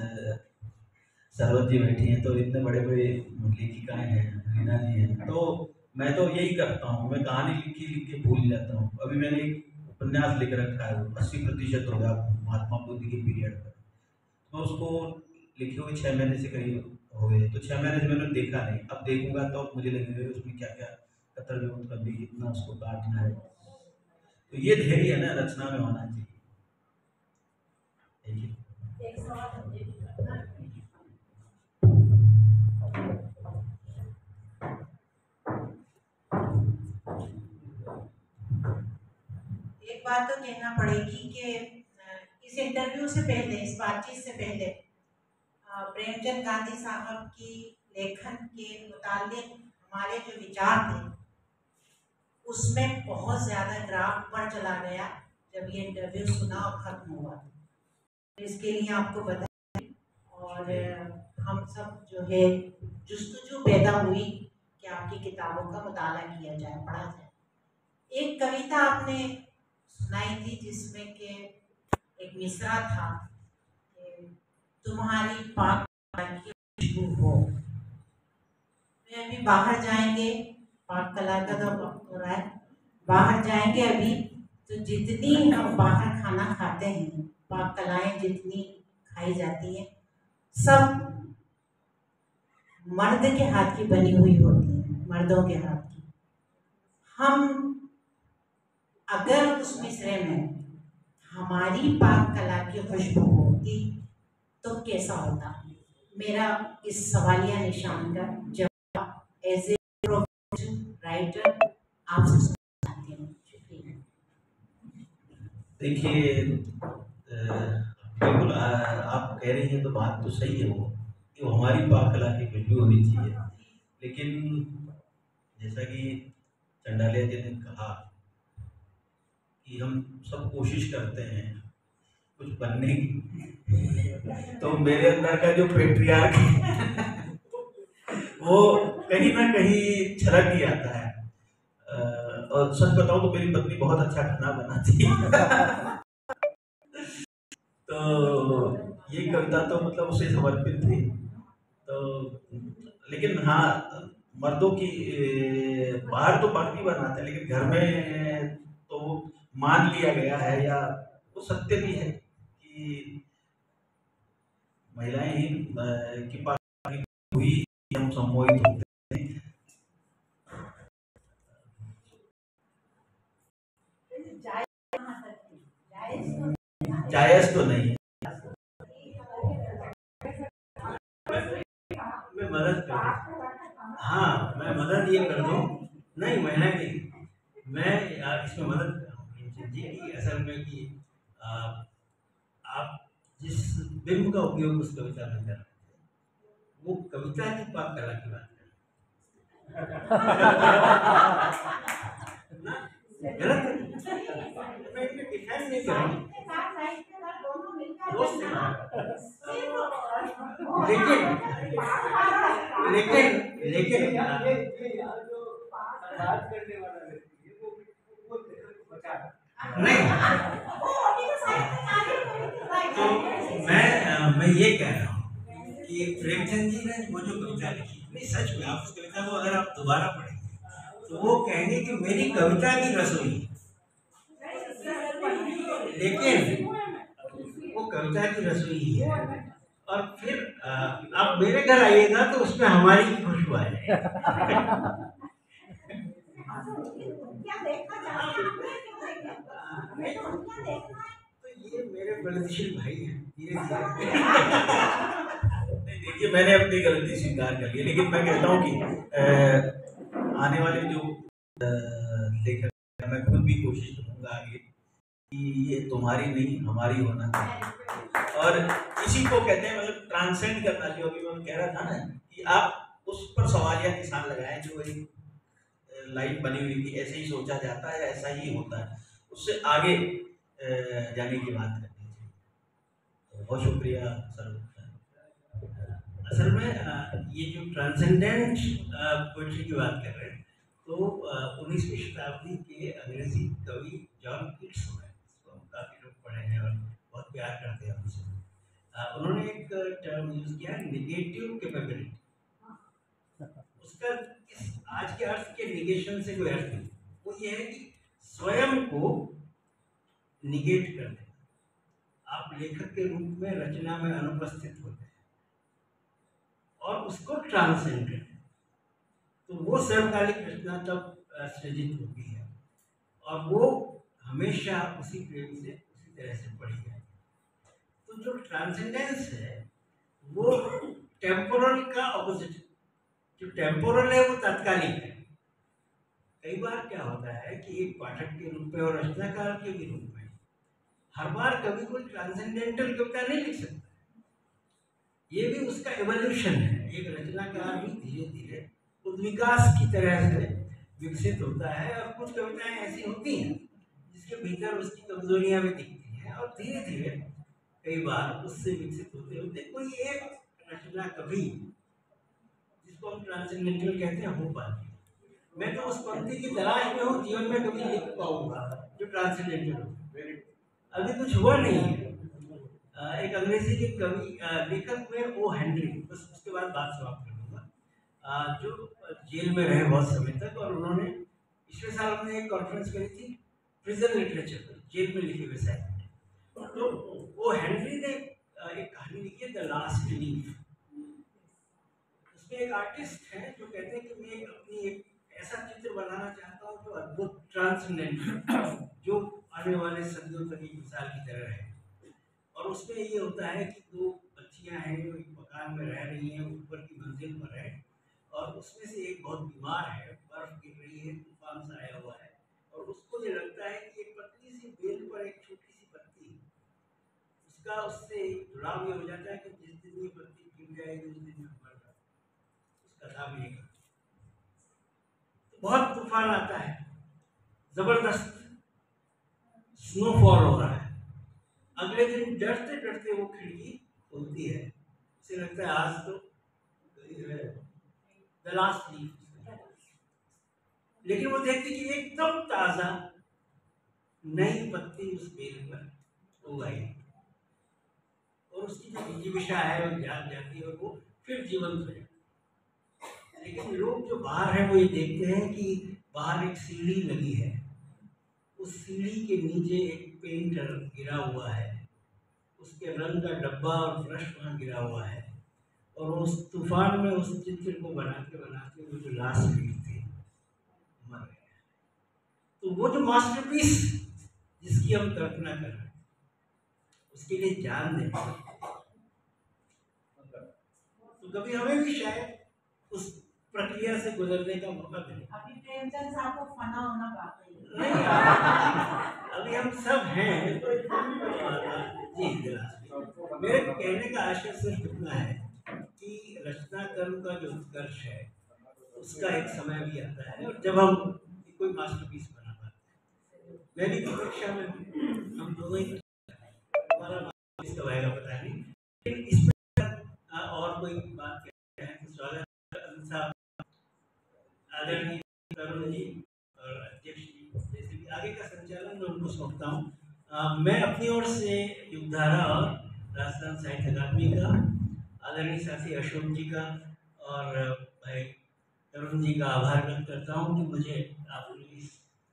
सरवत जी बैठी हैं तो इतने बड़े बड़े लेखिकाएँ हैं रीना जी हैं। तो मैं तो यही करता हूँ, मैं कहानी लिखी, लिख के भूल जाता हूँ। अभी मैंने एक उपन्यास लिख रखा है अस्सी प्रतिशत हो गया महात्मा बुद्ध के पीरियड पर। मैं उसको लिखे हुए छः महीने से करीब हो गए तो छः महीने से मैंने देखा नहीं। अब देखूँगा तो मुझे लगेगा उसमें क्या क्या कतर कर दी कितना उसको काटना है। तो ये धैर्य है ना, रचना में होना चाहिए। एक बात तो कहना पड़ेगी कि इस इंटरव्यू से पहले इस बातचीत से पहले प्रेमचंद गांधी साहब की लेखन के मुतालिक हमारे जो विचार थे उसमें बहुत ज़्यादा ग्राफ ऊपर चला गया जब ये इंटरव्यू सुना और ख़त्म हुआ। इसके लिए आपको बधाई और हम सब जो है जुस्तजू पैदा हुई कि आपकी किताबों का मुताला किया जाए पढ़ा जाए। एक कविता आपने सुनाई थी जिसमें के एक मिसरा था तुम्हारी पाक खुशबू हो। मैं अभी बाहर जाएँगे, पाक कला का तो वक्त हो रहा है। बाहर जाएँगे अभी तो जितनी हम बाहर खाना खाते हैं, पाक कलाएँ जितनी खाई जाती हैं, सब मर्द के हाथ की बनी हुई होती है, मर्दों के हाथ की। हम अगर उस मिसरे में हमारी पाक कला की खुशबू होती तो कैसा होता? मेरा इस सवालिया निशान का जवाब एज ए राइटर आपसे हूँ। देखिए बिल्कुल आप कह रही हैं तो बात तो सही है वो, कि वो हमारी पाक कला की खुशबू होनी चाहिए। लेकिन जैसा कि चंडालिया जी ने कहा कि हम सब कोशिश करते हैं कुछ बनने की। तो मेरे अंदर का जो पेट्रियार्क वो कहीं ना कहीं छलक ही आता है। और सच बताऊँ तो मेरी पत्नी बहुत अच्छा खाना बनाती है। तो ये कविता तो मतलब उसे समर्पित थी। तो लेकिन हाँ मर्दों की बाहर तो बाकी बनाते हैं, लेकिन घर में तो मान लिया गया है या वो सत्य भी है कि महिलाएँ की पाक हुई, हम सम्मोहित होते जायज़ तो नहीं। है मैं मदद कर हाँ मैं मदद ये कर दूँ। नहीं, महिला की, मैं, इसमें मदद कर रहा हूँ प्रेमचंद जी असल में कि आप जिस बिंब का उपयोग उस कविता में कर रहे थे वो कविता की पाक कला की बात कर गलत है मैं हूँ लेकिन लेकिन लेकिन नहीं तो मैं मैं ये कह रहा हूँ कि प्रेमचंद जी ने वो जो कविता लिखी नहीं सच में आप उस कविता को अगर आप दोबारा पढ़ेंगे तो वो कहेंगे कि मेरी कविता की रसोई लेकिन वो कविता की रसोई ही। है और फिर आप मेरे घर आइएगा तो उसमें हमारी ही खुशबू आ जाएगी। तो ये मेरे प्रगतिशील भाई हैं। धीरे धीरे देखिए मैंने अपनी गलती स्वीकार कर ली लेकिन मैं कहता हूँ कि आने वाले जो लेखक मैं खुद भी कोशिश करूँगा आगे कि ये तुम्हारी नहीं हमारी होना। और इसी को कहते हैं मतलब ट्रांसेंड करना जो अभी मैं कह रहा था ना कि आप उस पर सवाल या निशान लगाएँ जो एक लाइन बनी हुई थी। ऐसे ही सोचा जाता है ऐसा ही होता है। उससे आगे जाने की बात करनी चाहिए तो बहुत शुक्रिया, सर। असल में ये जो ट्रांसेंडेंट पोइट्री की बात कर रहे हैं तो उन्नीसवीं शताब्दी के अंग्रेज़ी कवि जॉन किट्स हम काफ़ी लोग पढ़े हैं और बहुत प्यार करते हैं उनसे। उन्होंने एक टर्म यूज़ किया निगेटिव कैपेबिलिटी उसका इस आज के अर्थ के निगेशन से कोई अर्थ नहीं। वो ये है कि स्वयं को निगेट कर देना आप लेखक के रूप में रचना में अनुपस्थित होते हैं और उसको ट्रांसेंड कर तो वो सर्वकालिक रचना तब सृजित होती है और वो हमेशा उसी प्रेम से, उसी तरह से पढ़ी जाती है। तो जो ट्रांसेंडेंस है, वो टेम्पोरल का ऑपोजिट जो टेम्पोरल है, वो तात्कालिक है। कई बार क्या होता है कि एक पाठक के रूप में और रचनाकार के भी रूप में, हर बार कभी कोई ट्रांसेंडेंटल कविता नहीं लिख सकता। ये भी उसका एवोल्यूशन है। एक रचनाकार भी धीरे धीरे उद्विकास की तरह से विकसित होता है और कुछ कविताएँ ऐसी होती हैं जिसके भीतर उसकी कमजोरियाँ भी दिखती हैं और धीरे धीरे कई बार उससे विकसित होते होते कोई एक रचना कभी जिसको हम ट्रांसेंडेंटल कहते हैं, हो पाती है। मैं तो उस पंक्ति की तलाश में हूँ, जीवन में कभी लिख पाऊँगा, जो ट्रांसेंडेंटल हो। अभी कुछ हुआ नहीं। एक अंग्रेज़ी के कवि लेखक हुए ओ हेनरी। बस उसके बाद बात समाप्त कर दूँगा जो जेल में रहे बहुत समय तक और उन्होंने पिछले साल हमने एक कॉन्फ्रेंस करी थी प्रिजन लिटरेचर पर, जेल में लिखे हुए साहित्य तो वो हेनरी ने एक कहानी लिखी है द लास्ट लीफ उसमें एक आर्टिस्ट है जो कहते हैं कि मैं ट्रांसेंडेंट जो आने वाले सदियों तक एक मिसाल की तरह है और उसमें ये होता है कि दो बच्चियाँ हैं, जो एक मकान में रह रही हैं, ऊपर की मंजिल पर है, और उसमें से एक बहुत बीमार है, बर्फ़ गिर रही है, तूफ़ान सा आया हुआ है। और उसको ये लगता है कि एक पतली सी बेल पर एक छोटी सी पत्ती उसका उससे जुड़ाव ये हो जाता है कि जिस दिन ये पत्ती गिर जाएगी, उस दिन मैं मर जाऊँ उस कथा में एक तो बहुत तूफ़ान आता है। ज़बरदस्त स्नोफॉल हो रहा है। अगले दिन डरते डरते वो खिड़की खुलती है। उसे लगता है आज तो लास्ट लेकिन वो देखती कि एकदम ताज़ा नई पत्ती उस बेल पर उगाई और उसकी जो जिजीविषा है, वो जाग जाती है और वो फिर जीवंत हो जाती है। लेकिन लोग जो बाहर है, वो ये देखते हैं कि बाहर एक सीढ़ी लगी है। उस सीढ़ी के नीचे एक पेंटर गिरा हुआ है। उसके रंग का डब्बा और ब्रश वहाँ गिरा हुआ है। और उस तूफ़ान में उस चित्र को बनाते बनाते वो जो लास्ट लीफ थी, मर गया तो वो जो मास्टरपीस जिसकी हम कल्पना कर रहे हैं, उसके लिए जान दें। तो कभी हमें भी शायद उस प्रक्रिया से गुजरने का मौका मिले। अभी प्रेमचंद साहब को फना होना नहीं अभी हम सब हैं। तो जी मेरे कहने का आशय सिर्फ़ इतना है कि रचना कर्म का जो उत्कर्ष है, उसका एक समय भी आता है और जब हम कोई मास्टरपीस बना पाते हैं। मैं भी परीक्षा में हम दोनों ही हमारा पता नहीं। लेकिन इसमें और कोई बात कहते हैं तो स्वागत आदरणीय तरुण जी। आगे का संचालन मैं उनको सौंपता हूँ। मैं अपनी ओर से युगधारा और राजस्थान साहित्य अकादमी का, आदरणीय साथी अशोक जी का और भाई तरुण जी का आभार व्यक्त करता हूँ कि मुझे आपने इस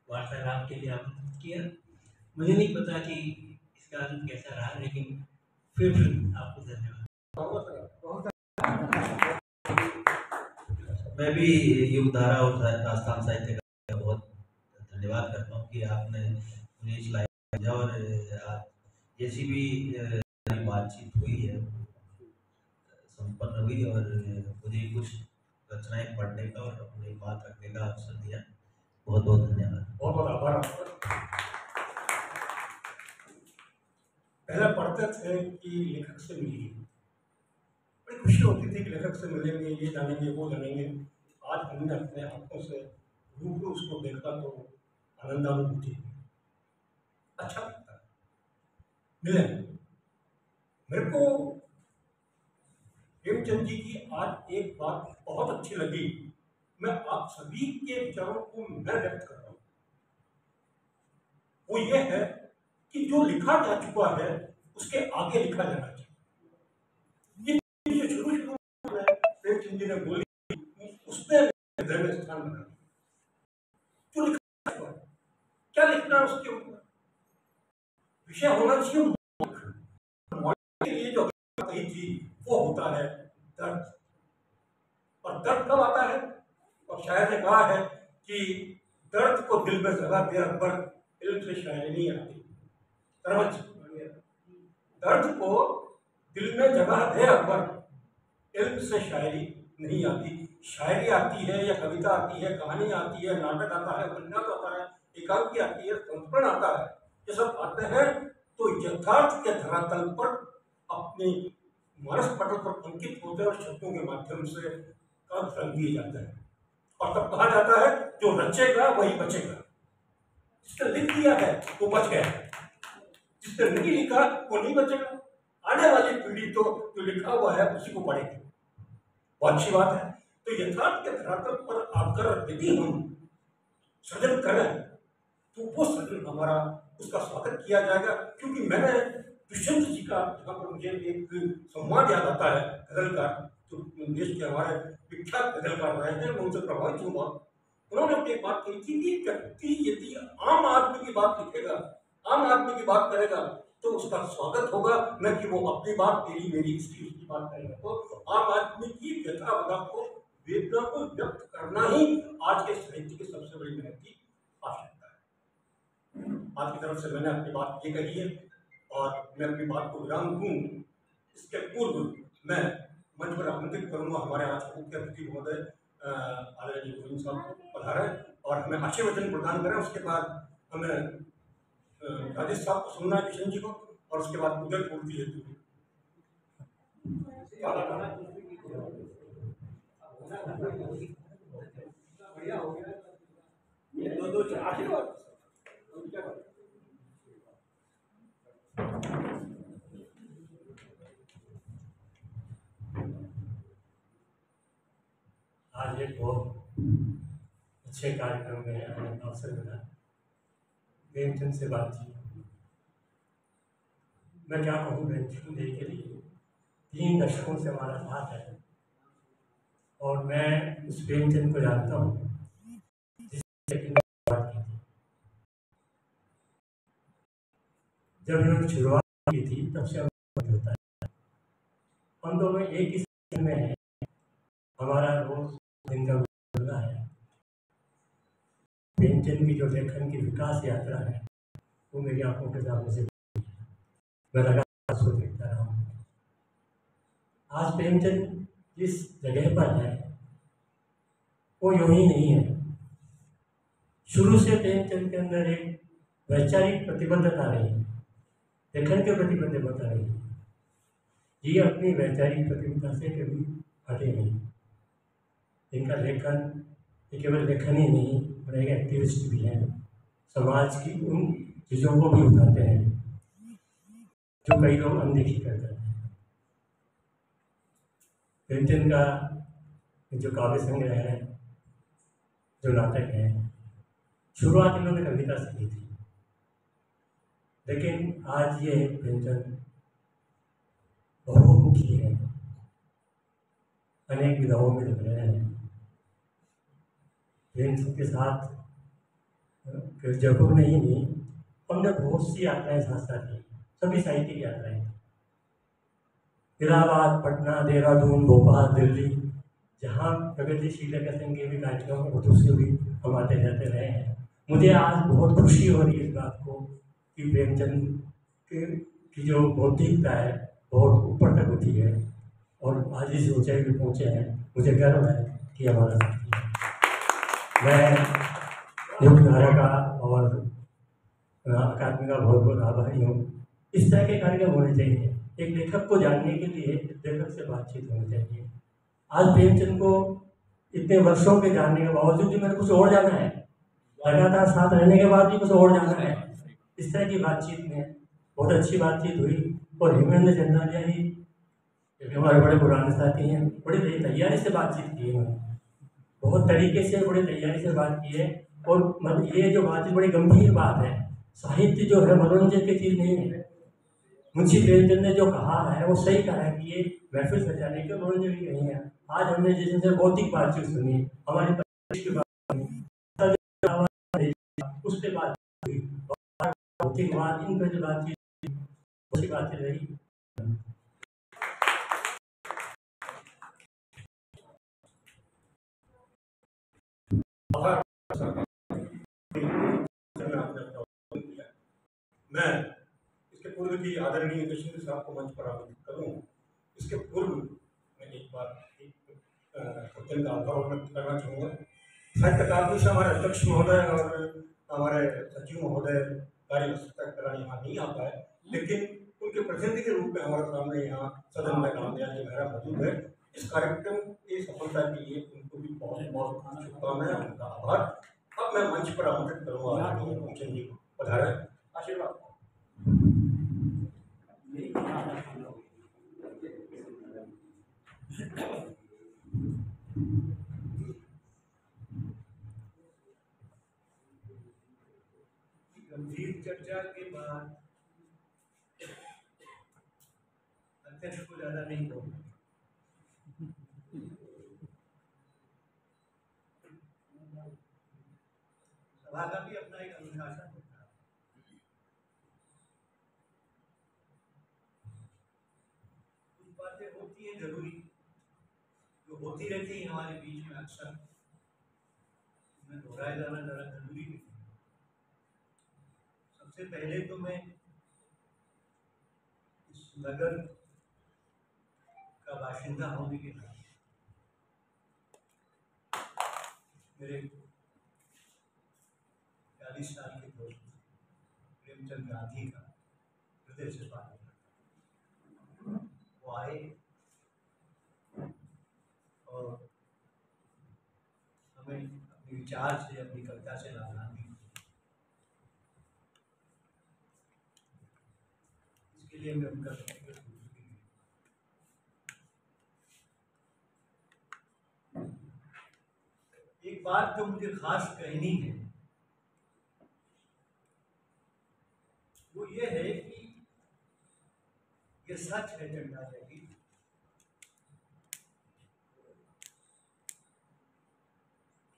वार्तालाप के लिए आमंत्रित किया। मुझे नहीं पता कि इसका अंत कैसा रहा, लेकिन फिर आपको धन्यवाद। मैं भी युगधारा और राजस्थान साहित्य धन्यवाद करता हूँ कि आपने मुझे इस लाइफ और जैसी भी बातचीत हुई है, संपन्न हुई और मुझे कुछ रचनाएँ पढ़ने का और अपनी बात रखने का अवसर दिया। बहुत बहुत धन्यवाद। बहुत बहुत आभार पहले पढ़ते थे कि लेखक से मिलिए। बड़ी खुशी होती थी कि लेखक से मिलेंगे, ये जानेंगे, वो जानेंगे। आज हमने अपने आँखों से रूबरू उसको देखा तो आनंदानुभूति अच्छा लगता मिलन, मेरे को हेमचंद जी की आज एक बात बहुत अच्छी लगी। मैं आप सभी के विचारों को मैं व्यक्त कर रहा हूँ। वो ये है कि जो लिखा जा चुका है, उसके आगे लिखा जाना चाहिए। शुरू शुरू में प्रेमचंद जी ने बोली, उसमें स्थान बना क्या लिखना है उसके ऊपर। विषय होना चाहिए लिए जो कही थी, वो होता है दर्द। और दर्द कब आता है? और शायर ने कहा है कि दर्द को दिल में जगह दे अकबर इल्म से शायरी नहीं आती। तरवज दर्द को दिल में जगह दे अकबर इल्म से शायरी नहीं आती। शायरी आती है या कविता आती है, कहानी आती है, नाटक आता है, उपन्यास आता है एकांकी आती है संस्करण आता है, ये सब आते हैं तो यथार्थ के धरातल पर अपनी मानस पटल पर अंकित होते और शब्दों के माध्यम से कर्म रंग दिए जाते हैं। और तब कहा जाता है, जो रचेगा वही बचेगा। जिसने लिख दिया है, वो बच गया। जिसने नहीं लिखा, वो नहीं बचेगा। आने वाली पीढ़ी तो जो लिखा हुआ है, उसी को पढ़ेगी। बहुत अच्छी बात है। तो यथार्थ के धरातल पर आकर यदि हम सृजन करें तो वो सृजन हमारा उसका स्वागत किया जाएगा, क्योंकि मैंने दुष्यंत जी का, जहाँ पर मुझे एक संवाद याद आता है गज़ल का जो देश के हमारे विख्यात गजलकार रहे हैं, मैं उनसे प्रभावित हुआ। उन्होंने अपनी बात कही थी कि व्यक्ति यदि आम आदमी की बात लिखेगा, आम आदमी की बात करेगा तो उसका स्वागत होगा, न कि वो अपनी बात तेरी मेरी, इसकी, उसकी बात करेगा। तो आम आदमी की व्यथा वेदना को व्यक्त करना ही आज के साहित्य की सबसे बड़ी मेहनत की है। आपकी तरफ़ से मैंने अपनी बात ये कही है और मैं अपनी बात को विराम दूँ। इसके पूर्व मैं मंच पर आमंत्रित करूँगा। हमारे आज मुख्य अतिथि महोदय आदरणीय गोविंद साहब को पधारें और हमें वचन प्रदान करें। उसके बाद हमें राजेश साहब को सुनना है किशन जी को और उसके बाद उदय पूर्ति हेतु। दो दो चार आज एक बहुत अच्छे कार्यक्रम में का अवसर मिला। प्रेमचंद से बातचीत मैं क्या कहूँ, प्रेमचंद जी के लिए तीन दशकों से हमारा साथ है और मैं उस प्रेमचंद को जानता हूँ जिससे कि मैंने बात की थी जब इन्होंने शुरुआत की थी, तब से होता है। हम दोनों एक ही में हैं। हमारा रोज दिन का गुजरना है। प्रेमचंद की जो लेखन की विकास यात्रा है, वो मेरी आँखों के सामने से मैं लगातार उसको देखता रहा हूँ। आज प्रेमचंद जिस जगह पर है, वो यूँ ही नहीं है। शुरू से प्रेमचंद के अंदर एक वैचारिक प्रतिबद्धता रही है। लेखन के प्रति प्रतिबद्धता रही है। ये अपनी वैचारिक प्रतिबद्धता से कभी हटे नहीं। इनका लेखन ये केवल लेखन ही नहीं और एक एक्टिविस्ट भी हैं। समाज की उन चीज़ों को भी उठाते हैं, जो कई लोग अनदेखी कर जाते हैं। प्रेमचंद का जो काव्य संग्रह है, जो नाटक है, शुरुआत इन्होंने कविता से की थी। लेकिन आज ये प्रेमचंद बहुमुखी है। अनेक विधाओं में लग रहे हैं। प्रेमचंद के साथ जयपुर में ही नहीं, हमने बहुत सी यात्राएँ साथ साथ की। सभी साहित्यिक यात्राएँ। इलाहाबाद, पटना, देहरादून, भोपाल, दिल्ली, जहाँ प्रगतिशील संघ के भी कार्यक्रम उर्दू से भी हम आते जाते रहे हैं। मुझे आज बहुत खुशी हो रही है इस बात को। कि प्रेमचंद के, की जो बौद्धिकता है, बहुत ऊपर तक होती है। और आज इस ऊंचाई पे पहुँचे हैं। मुझे गर्व है कि हमारा साथी मैं योगधारा का और अकादमी का बहुत बहुत आभारी हूँ। इस तरह के कार्यक्रम होने चाहिए। एक लेखक को जानने के लिए लेखक से बातचीत होनी चाहिए। आज प्रेमचंद को इतने वर्षों के जानने के बावजूद भी मैंने कुछ और जाना है। लगातार साथ रहने के बाद भी कुछ और जाना है। इस तरह की बातचीत में बहुत अच्छी बातचीत हुई और हेमेंद्र चंदालिया ही हमारे बड़े पुराने साथी हैं, बड़ी तैयारी से बातचीत की है बहुत तरीके से बड़ी तैयारी से बात की है और मतलब ये जो बात है, बड़ी गंभीर बात है। साहित्य जो है, मनोरंजन की चीज़ नहीं है। मुंशी प्रेमचंद ने जो कहा है, वो सही कहा है कि ये महफिल सजाने के मनोरंजन की नहीं है। आज हमने जिनसे भौतिक बातचीत सुनी, हमारे की बात उस पर बात भौतिक बात, इन पर उसी बातें रही। मैं इसके पूर्व की आदरणीय कृष्ण साहब को मंच पर आमंत्रित करूँ। इसके पूर्व मैं एक बार का आभार व्यक्त करना चाहूँगा। साहित्य अकादमी से हमारे अध्यक्ष महोदय और हमारे सचिव महोदय कार्य कराने यहाँ नहीं आ पाए लेकिन उनके प्रतिनिधि के रूप में हमारे सामने यहाँ सदन में रामदयाल जी मेहरा मौजूद है। इस कार्यक्रम की सफलता के लिए उनको भी बहुत बहुत शुभकामनाएँ उनका आभार। अब मैं मंच पर आमंत्रित करूँगा। जी को पधारें। आशीर्वाद। गंभीर चर्चा के बाद अध्यक्ष को ज़्यादा नहीं बोलना सभा का भी अपना एक अनुशासन होता है। कुछ बातें होती हैं ज़रूरी, जो होती रहती है हमारे बीच में अक्सर। उन्हें दोहराया जाना जरा ज़रूरी भी सबसे पहले तो मैं इस नगर बाशिंदा होने के नाते मेरे चालीस साल के दोस्त प्रेमचंद गांधी का हृदय से स्वागत करता वो आए और हमें अपने विचार से, अपनी कविता से लाभान्वित। इसके लिए मैं उनका व्यक्तिगत रूप से भी बात जो मुझे खास कहनी है। वो ये है कि ये सच है जी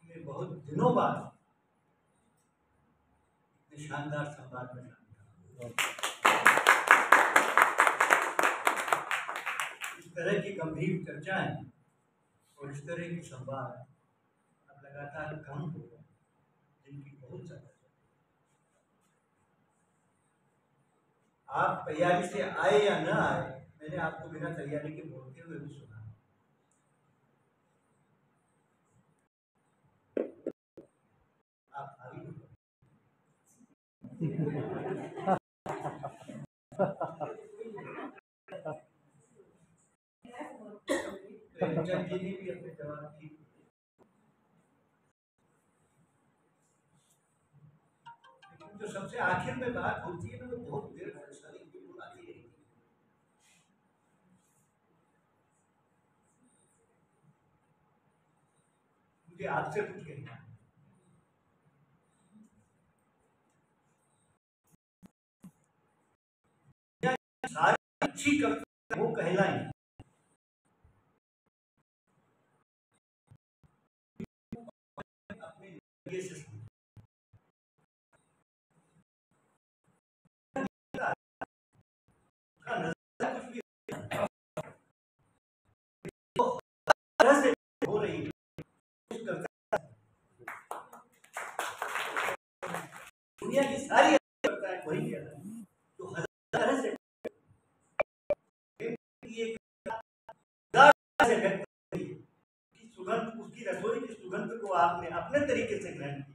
कि मैं बहुत दिनों बाद इतने शानदार संवाद में इस तरह की गंभीर चर्चाएँ और इस तरह की संवाद लगातार कम हो रहे हैं, जिनकी बहुत ज़्यादा आप तैयारी से आए या न आए, मैंने आपको बिना तैयारी के बोलते हुए भी सुना आप। प्रेमचंद जी ने भी अपने जवाब दिए लेकिन जो सबसे आखिर में बात होती है ना वो बहुत देर तक सारी बिल्कुल आती रहती है। मुझे आपसे कुछ कहना है। अच्छी कविता वो कहलाई अपने से तरह से हो रही दुनिया की सारी वही रहा है हो है उसकी सुगंध, उसकी रसोई की सुगंध को आपने अपने तरीके से ग्रहण किया।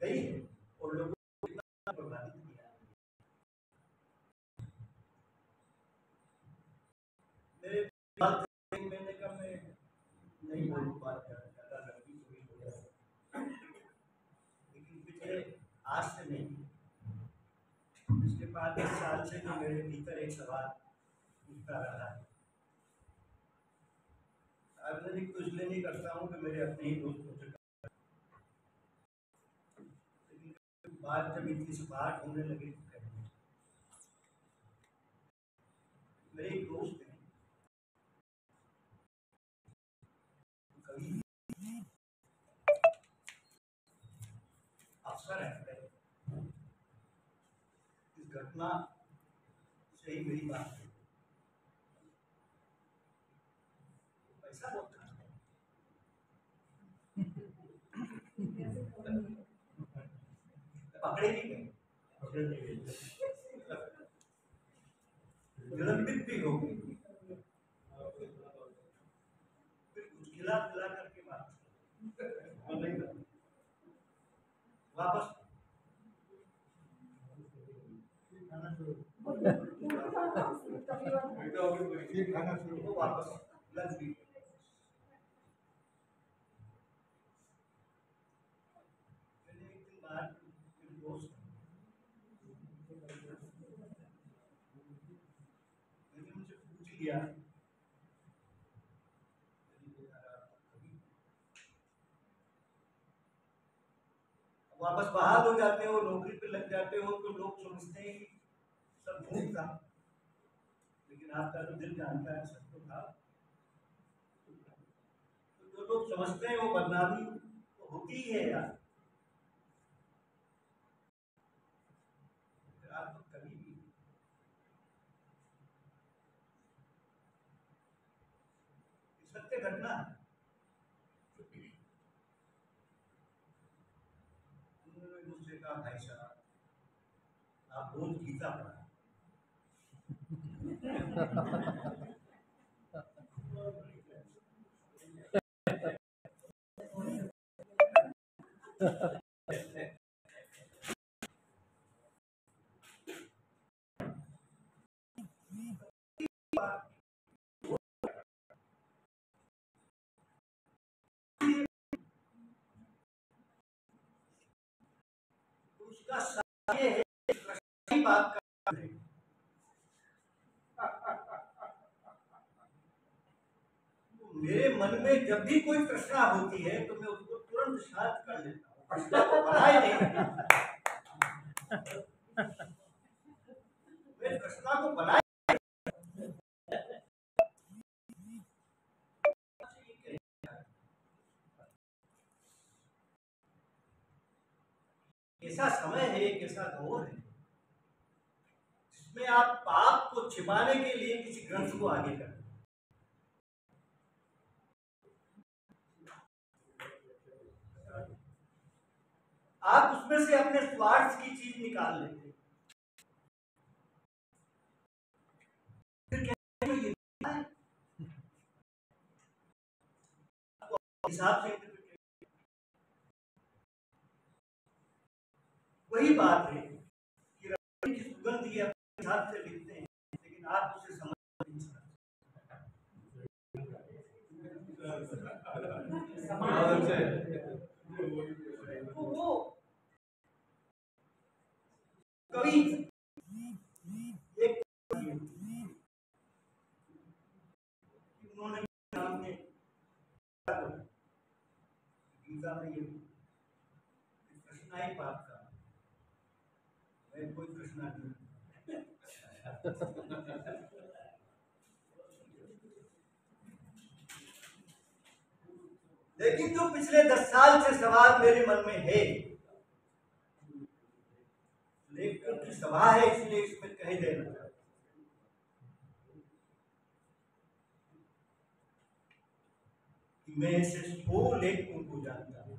गई और लोगों को प्रभावित किया मेरे बात मैंने कहा मैं नहीं बोल ज़्यादा लंबी हो लेकिन पिछले आज से नहीं साल से मेरे भीतर एक सवाल उठता रहा है कुछ नहीं करता हूँ कि मेरे अपने ही दोस्त बात जब इतनी सपाट होने लगी तो कह दिया। मेरे एक दोस्त हैं कवि अफसर है इस घटना से ही मेरी बात हुई पैसा बहुत था पकड़े नहीं गए पकड़ नहीं गई। निलंबित भी हो गई फिर कुछ खिला पिला करके बात वो नहीं था। वापस वो वापस लग गई मैंने एक दिन बाद मेरे दोस्त मैंने उनसे लिया वापस बहाल हो जाते हो, नौकरी पे लग जाते हो तो लोग समझते हैं सब झूठ था। लेकिन आपका तो दिल जानता है सब तो था। तो जो लोग समझते हैं वो बदनामी तो होती ही है यार फिर आप तो कभी भी ये सत्य घटना है उन्होंने मुझसे कहा भाई साहब आप रोज गीता पढ़ा उसका सार तो मेरे मन में जब भी कोई प्रश्न होती है तो मैं उसको तुरंत शांत कर लेता हूँ। तृष्णा को बनाए नहीं मैं तृष्णा को बनाए ऐसा समय है कैसा दौर है, जिसमें आप पाप को छिपाने के लिए किसी ग्रंथ को आगे कर आप उसमें से अपने स्वार्थ की चीज़ निकाल लेते अपने हिसाब से वही बात है कि रवि की सुगंध ये अपने हिसाब से लिखते हैं लेकिन आप उसे समझ नहीं सकते तो कवि उन्होंने गीता में ये ही पाप का मैं कोई कृष्णा नहीं लेकिन जो पिछले दस साल से सवाल मेरे मन में है लेखकों की सभा है इसलिए इसमें कह देना मैं ऐसे सौ लेखकों को जानता हूँ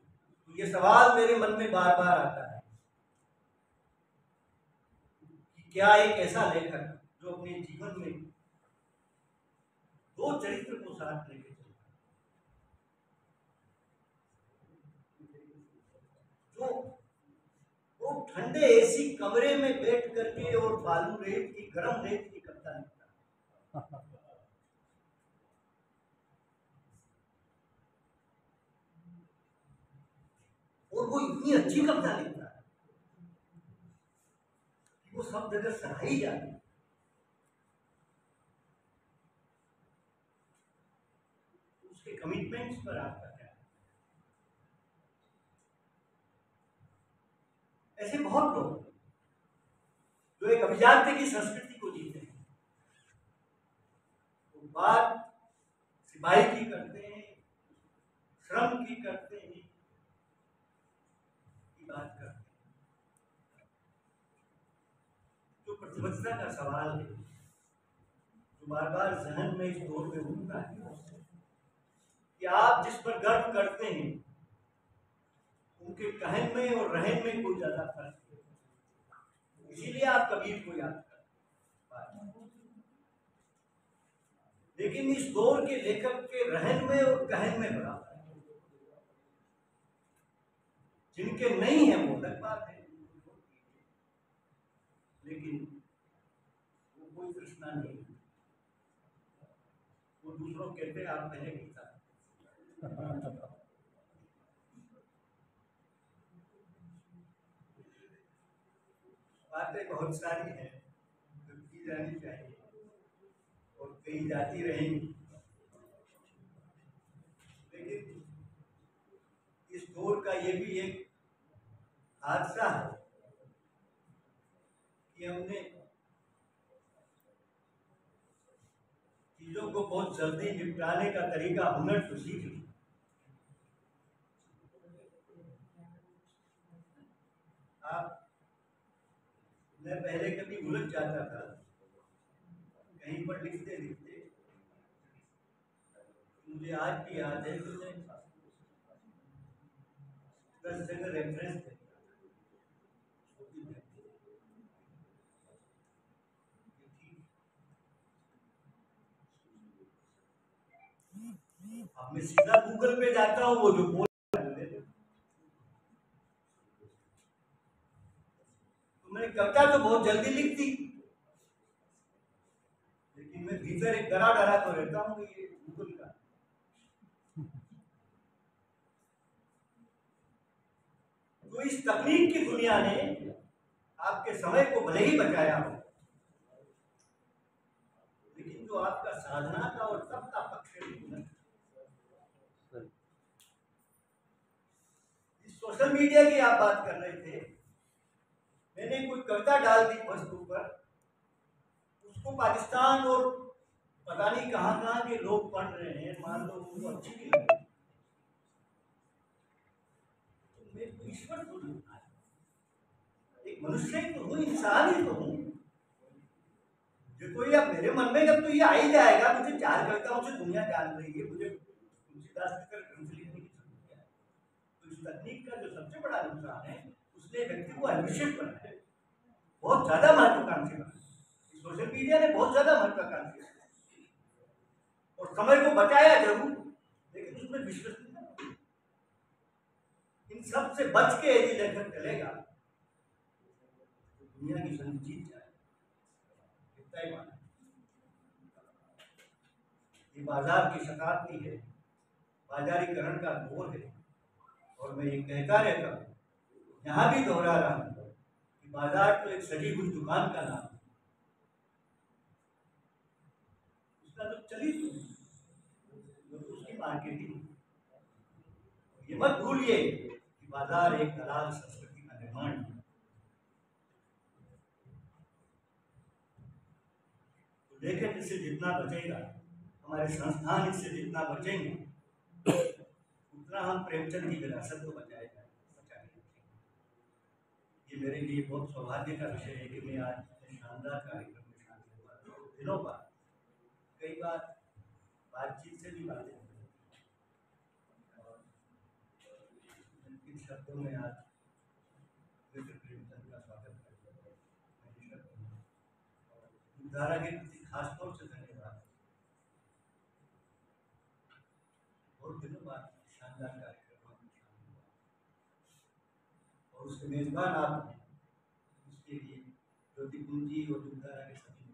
ये सवाल मेरे मन में बार बार आता है कि क्या एक ऐसा लेखक जो अपने जीवन में दो चरित्र को साथ लेके चलता जो, वो ठंडे एसी कमरे में बैठ करके और बालू रेत की, गर्म रेत की कविता लिखता है और वो इतनी अच्छी कविता लिखता है। वो सब जगह सराही जाती है। उसके कमिटमेंट्स पर आपका क्या? ऐसे बहुत लोग जो एक अभिजात्य की संस्कृति को जीते हैं। वो बात सिपाही की करते हैं, श्रम की करते हैं की बात करते हैं प्रतिबद्धता का सवाल है। जो बार बार जहन में इस दौर में उठता है, कि आप जिस पर गर्व करते हैं, उनके कहन में और रहन में कोई ज़्यादा फ़र्क इसीलिए आप कबीर को याद लेकिन इस दौर के लेखक के रहन में और कहन में बड़ा जिनके नहीं है, वो अलग बात है। लेकिन तृष्णा नहीं। वो दूसरों कहते आप पहले गीता बातें बहुत सारी हैं जो की जानी चाहिए और कही जाती रहेंगी। लेकिन इस दौर का ये भी एक हादसा है कि हमने चीज़ों को बहुत जल्दी निपटाने का तरीका हुनर तो सीख लिया आप, मैं पहले कभी उलझ जाता था। कहीं पर लिखते लिखते, मुझे आज भी याद है। कि मैं दस जगह रेफरेंस अब मैं सीधा गूगल पे जाता हूँ वो जो बोल तो मैंने कविता तो बहुत जल्दी लिख दी। लेकिन मैं भीतर एक डरा डरा तो रहता हूँ ये गूगल का। तो इस तकनीक की दुनिया ने आपके समय को भले ही बचाया हो, लेकिन जो आपका साधना का और तप का पक्ष है वो नहीं। इस सोशल मीडिया की आप बात कर रहे थे। मैंने कोई कविता डाल दी फेसबुक पर। उसको पाकिस्तान और पता नहीं कहाँ कहाँ के लोग पढ़ रहे हैं, मान लो उनको अच्छी नहीं लगी तो मैं तो ईश्वर को नहीं एक मनुष्य तो हूँ, इंसान ही तो हूँ। देखो ये मेरे मन में जब तो ये आ ही जाएगा, मुझे चार कविताओं से दुनिया जान रही है मुझे तुलसीदास की तरह ग्रंथ लिखने की ज़रूरत है तो इस तकनीक बड़ा नुकसान है, उसने व्यक्ति को एम्बिशियस बनाया बहुत ज़्यादा महत्वाकांक्षी बनाया सोशल मीडिया ने बहुत ज़्यादा महत्वाकांक्षी और समय को बचाया ज़रूर, लेकिन उसमें विश्वास इन सबसे बच के यदि लेखक चलेगा तो दुनिया की संधि जीत जाए इतना ही ये बाज़ार की शताब्दी है। बाजारीकरण का दौर है। और मैं ये कहता रहता हूँ, यहाँ भी दोहरा रहा हूँ कि बाज़ार तो एक सजी हुई दुकान का नाम है। उसका तो चली तो उसकी मार्केटिंग ये मत भूलिए कि बाज़ार एक दलाल संस्कृति का निर्माण है। तो लेखक इससे जितना बचेगा, हमारे संस्थान इससे जितना बचेंगे उतना हम प्रेमचंद की विरासत को बचाए बचाए ये मेरे लिए बहुत सौभाग्य का विषय है कि मैं आज इतने शानदार कार्यक्रम में शामिल हुआ। दिनों बाद कई बार बातचीत से भी बातें इन शब्दों में आज मित्र प्रेमचंद का स्वागत करते हैं। धारा के प्रति खासतौर से धन्यवाद बहुत दिनों बाद शानदार कार्यक्रम में शामिल हुआ और उसके मेजबान आप उसके लिए ज्योति कुंजी और के सभी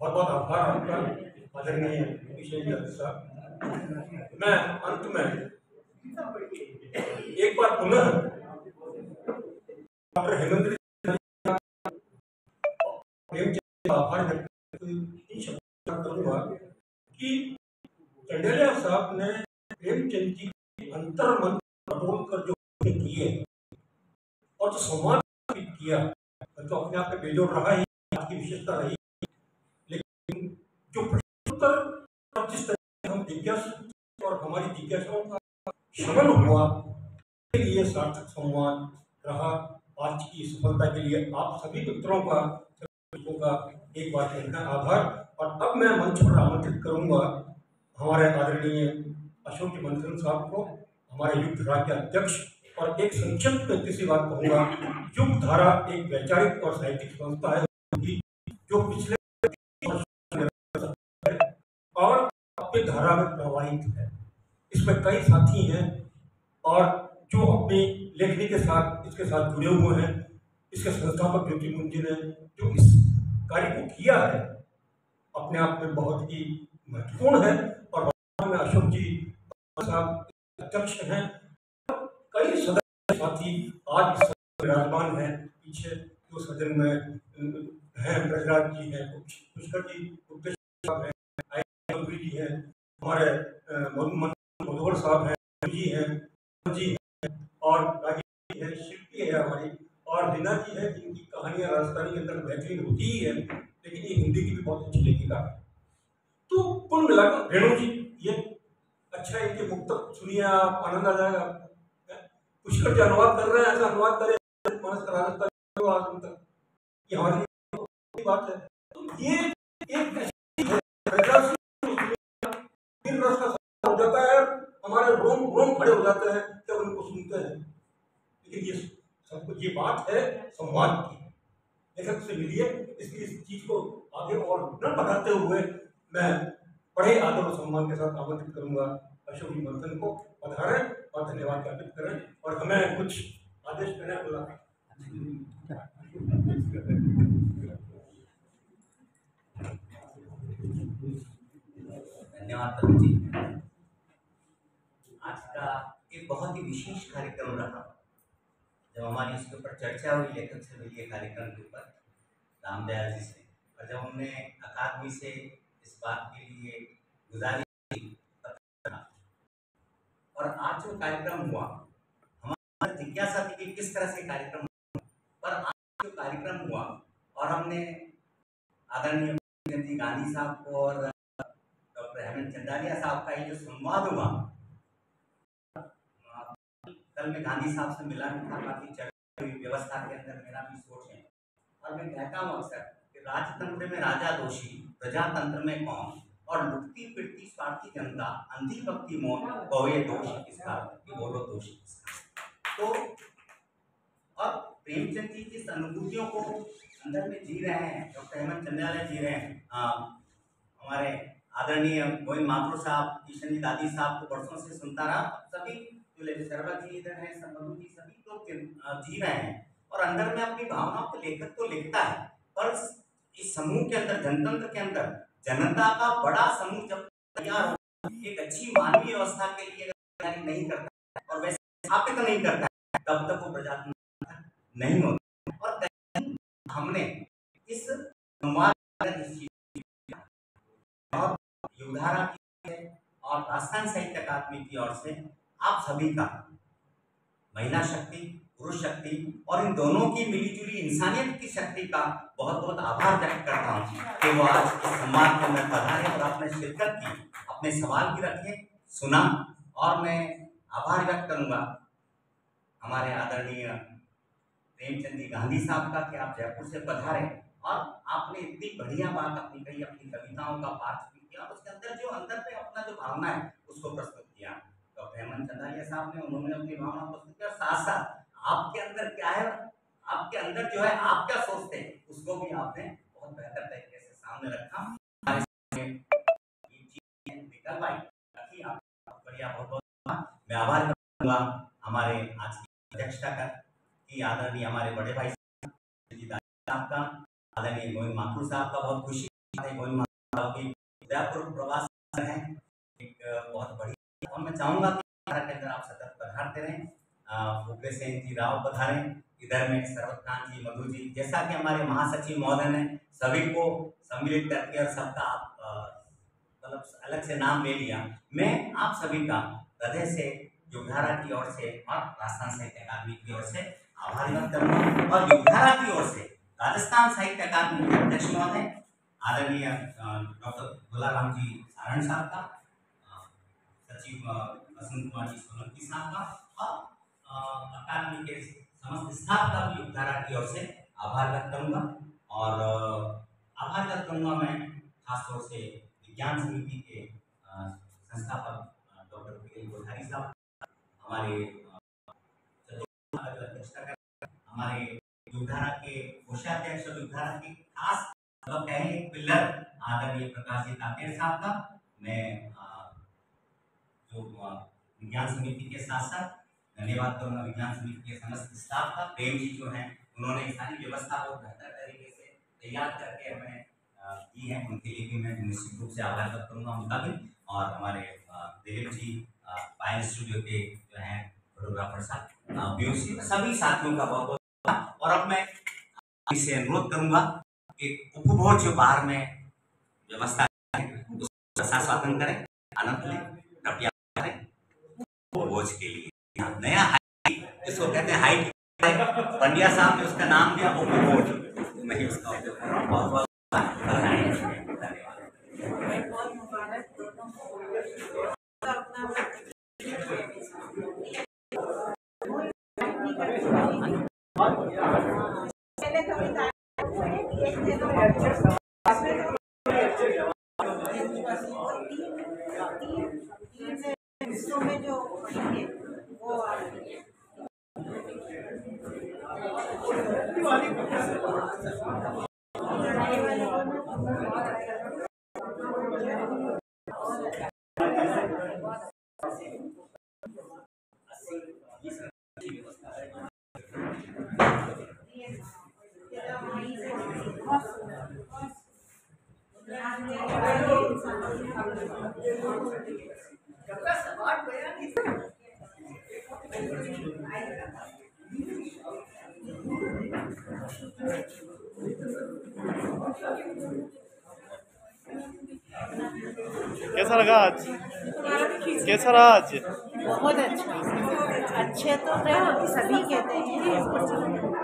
बहुत बहुत आभार आपका। आदरणीय किशन साहब। मैं अंत में एक बार पुनः डॉक्टर हेमंत प्रेमचंद का आभार व्यक्त इन का चंडेलिया साहब ने प्रेमचंद जी अंतर मन बटोर कर जो किए और जो संवाद किया तो अपने आप में बेजोड़ रहा ही आपकी विशेषता रही लेकिन जो प्रश्नोत्तर जिस तरह हम जिज्ञासु और हमारी जिज्ञासाओं का श्रवण हुआ लिए सार्थक संवाद रहा। आज की सफलता के लिए आप सभी मित्रों का मित्रों का एक बार कहना आभार। और अब मैं मंच पर आमंत्रित करूँगा हमारे आदरणीय अशोक मंथन साहब को, हमारे युद्ध राज्य अध्यक्ष और एक संक्षिप्त में किसी बात कहूँगा युग धारा एक वैचारिक और साहित्यिक संस्था है, जो पिछले और अपनी धारा में प्रवाहित है। इसमें कई साथी हैं और जो अपनी लेखनी के साथ, इसके साथ जुड़े हुए हैं, इसके संस्थापक ज्योति मुंजी ने, जो इस कार्य को किया है, अपने आप में बहुत ही महत्वपूर्ण है और में अशोक जी साहब अध्यक्ष हैं। कई सदस्य साथी आज विराजमान हैं। पीछे जो सदन में, हैं, ब्रजराज जी हैं, पुष्कर जी जी हैं, हमारे साहब हैं, जी हैं जी हैं, और राजीव जी हैं, शिल्पी है हमारी और रीना जी है जिनकी कहानियाँ राजस्थानी के अंदर बेहतरीन होती ही है, लेकिन ये हिंदी की भी बहुत अच्छी लेखिका है। तो कुल मिलाकर रेणु जी ये अच्छा इनके मुक्त, सुनिए आप, आनंद आ जाएगा पुष्कर जी अनुवाद कर रहे हैं, ऐसा अनुवाद करें मानस राजस्थान आज तक ये हमारे बात है। तो ये एक हो जाता है, हमारे रोम रोम खड़े हो जाते हैं, जब उनको सुनते हैं। लेकिन ये सब कुछ ये बात है संवाद की। लेखक से मिलिए इसलिए इस चीज़ को आगे और न बढ़ाते हुए मैं बड़े आदर और सम्मान के साथ आमंत्रित करूँगा। अशोक जी मंथन को पधारें और धन्यवाद ज्ञापित करें और हमें कुछ आदेश करें अल्लाह धन्यवाद जी। आज का एक बहुत ही विशेष कार्यक्रम रहा। जब हमारी उसके ऊपर चर्चा हुई लेखक से मिलिए कार्यक्रम के ऊपर, रामदयाल जी से, और जब हमने अकादमी से इस बात के लिए गुजारिश। और आज जो कार्यक्रम हुआ, हमारी जिज्ञासा थी कि किस तरह से कार्यक्रम। पर आज जो कार्यक्रम हुआ, और हमने आदरणीय गांधी साहब को और डॉक्टर हेमंत चंदालिया साहब का ये जो संवाद हुआ कल मैं गांधी साहब से मिला था काफ़ी चर्चा व्यवस्था के अंदर मेरा भी सोच है। और मैं कहता हूँ अक्सर कि राजतंत्र में राजा दोषी, प्रजातंत्र में कौन? और लुटती पिटती स्वार्थी जनता, अंधी भक्ति मौन कौए दोष किसका? बोलो दोष किसका? तो और प्रेमचंद जी जिस अनुभूतियों को अंदर में जी रहे हैं, डॉक्टर हेमंत चंद्रालय जी रहे हैं हमारे आदरणीय गोविंद माथुर साहब किशन जी दादी साहब को वर्षों से सुनता रहा। सभी जी इधर हैं सब जी सभी जिन- जी रहे हैं। और अंदर में अपनी भावनाओं को लेखक तो लिखता है, पर इस समूह के अंदर, जनतंत्र के अंदर, जनता का बड़ा समूह जब तैयार हो, एक अच्छी मानवीय व्यवस्था के लिए तैयारी नहीं करता और वैसे स्थापित नहीं करता तब तक वो प्रजातंत्र नहीं होता और हमने इस और युवधारा की और राजस्थान साहित्य अकादमी की ओर से आप सभी का। महिला शक्ति, पुरुष शक्ति और इन दोनों की मिलीजुली इंसानियत की शक्ति का बहुत बहुत आभार व्यक्त करता हूँ कि वो आज इस सम्मान के अंदर पधारे और आपने शिरकत की, अपने सवाल भी रखे, सुना और मैं आभार व्यक्त करूँगा। हमारे आदरणीय प्रेमचंद जी गांधी साहब का कि आप जयपुर से पधारे और आपने इतनी बढ़िया बात अपनी कही, अपनी कविताओं का पाठ भी किया, उसके अंदर जो, अंदर पे अपना जो भावना है, उसको प्रस्तुत किया। हेमंत चंदालिया साहब ने उन्होंने अपनी भावना प्रस्तुत किया साथ साथ आपके अंदर क्या है, आपके अंदर जो है, आप क्या सोचते हैं, उसको भी आपने बहुत बेहतर तरीके से सामने रखा। निकल बढ़िया बहुत बहुत मैं आभार करूँगा हमारे आज की अध्यक्षता का, की आदरणीय हमारे बड़े भाई साहब का, आदरणीय गोविंद माथुर साहब का बहुत खुशी गोविंद माथुर साहब की उदयपुर प्रवास है। एक बहुत बड़ी और मैं के अंदर आप जी राव पधारे। इधर में सरवत जी, मधु जी, जैसा कि हमारे महासचिव महोदय ने सभी को सम्मिलित करके और सबका आप मतलब अलग से नाम ले लिया। मैं आप सभी का हृदय से की ओर से और राजस्थान साहित्य अकादमी की ओर से आभार व्यक्त करूँगा। और की ओर से राजस्थान साहित्य अकादमी के अध्यक्ष महोदय, आदरणीय डॉक्टर गुलाराम जी सारण साहब का सचिव कुमार जी सोलंकी साहब का और अकादमी के समस्त स्टाफ का भी युगधारा की ओर से आभार व्यक्त करूँगा। और आभार व्यक्त करूँगा मैं खासतौर से विज्ञान समिति के संस्थापक डॉक्टर पी एल कोठारी साहब, हमारे हमारे युगधारा के कोषाध्यक्ष और युगधारा के खास कहें, पिलर आदरणीय प्रकाश जी तातेर साहब का, मैं जो विज्ञान समिति के साथ साथ। धन्यवाद करूँगा विज्ञान समिति के समस्त स्टाफ का, प्रेम जी जो हैं, उन्होंने सारी व्यवस्था बहुत बेहतर तरीके से तैयार करके हमें की है। उनके लिए भी मैं निश्चित रूप से आभार व्यक्त करूँगा उनका भी। और हमारे दिलीप जी पायल स्टूडियो के जो हैं फोटोग्राफर साहब सभी साथियों का बहुत बहुत और अब मैं इसे अनुरोध करूँगा कि उपभोज जो बाहर में व्यवस्था स्वागत करें। आनंद लें। कृपया। उपभोज के लिए। नया हाइट, जिसको कहते हैं हाइट, पंड्या साहब ने उसका नाम दिया उपभोज मैं उसका उपयोग कर रहा हूँ। बहुत बहुत हिस्सों में जो पढ़ेंगे वो कैसा लगा आज? कैसा रहा आज? बहुत अच्छा। अच्छे तो सभी कहते हैं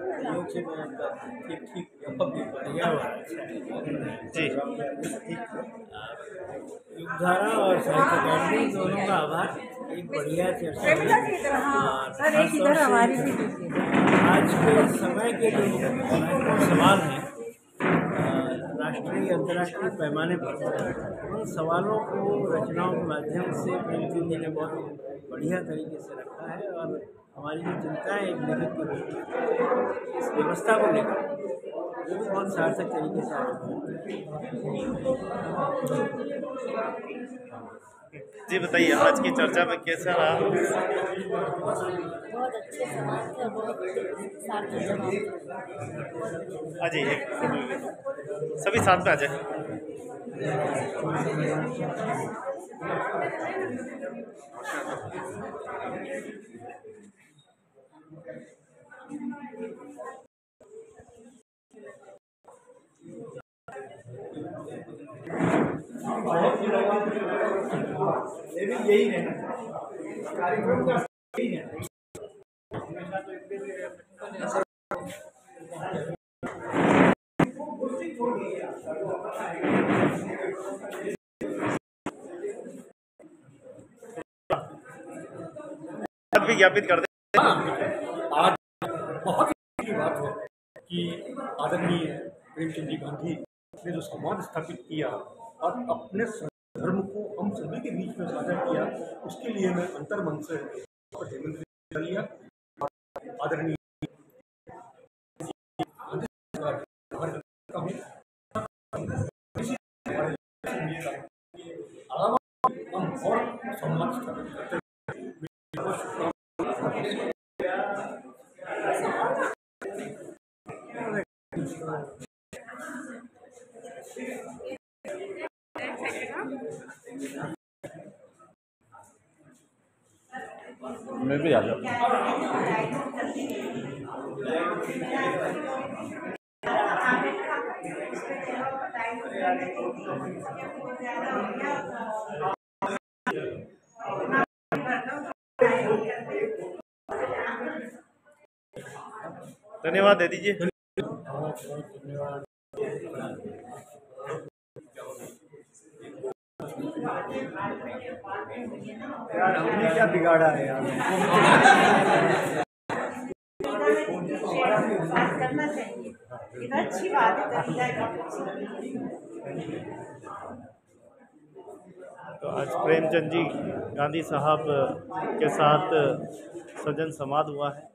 ठीक ठीक बढ़िया जी। युगधारा और साहित्य अकादमी दोनों का आभार। एक बढ़िया चर्चा सर इधर हमारी आज के समय के जो महत्वपूर्ण सवाल हैं। राष्ट्रीय अंतर्राष्ट्रीय पैमाने पर। उन सवालों को रचनाओं के माध्यम से प्रेमचंद जी ने बहुत बढ़िया तरीके से रखा है और हमारी जो जनता है एक लेखक इस व्यवस्था को लेकर, वो भी बहुत सार्थक तरीके से जी बताइए आज की चर्चा में कैसा रहा बहुत अच्छे सवाल थे बहुत आ जाइए एक। सभी साथ में आ जाए लेकिन यही रहना कार्यक्रम का यही रहना ज्ञापित कर आज बहुत ही बात है कि आदरणीय प्रेमचंद जी गांधी ने जो समाज स्थापित किया और अपने धर्म को हम सभी के बीच में साझा किया, उसके लिए मैं अंतर मन से लिया आदरणीय हम और करते हैं। बहुत शुभकामनाएँ। मैं भी आ जाऊँ धन्यवाद दे दीजिए। यार हमने क्या बिगाड़ा है यार। बात करना चाहिए ये तो अच्छी बात है तो आज प्रेमचंद जी गांधी साहब के साथ सजन समाध हुआ है।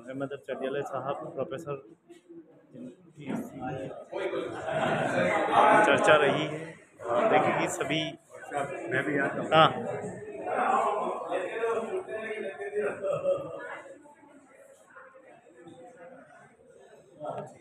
और अहमद चटियाले साहब प्रोफेसर चर्चा रही है। और देखेंगे सभी मैं भी आता हाँ। Thank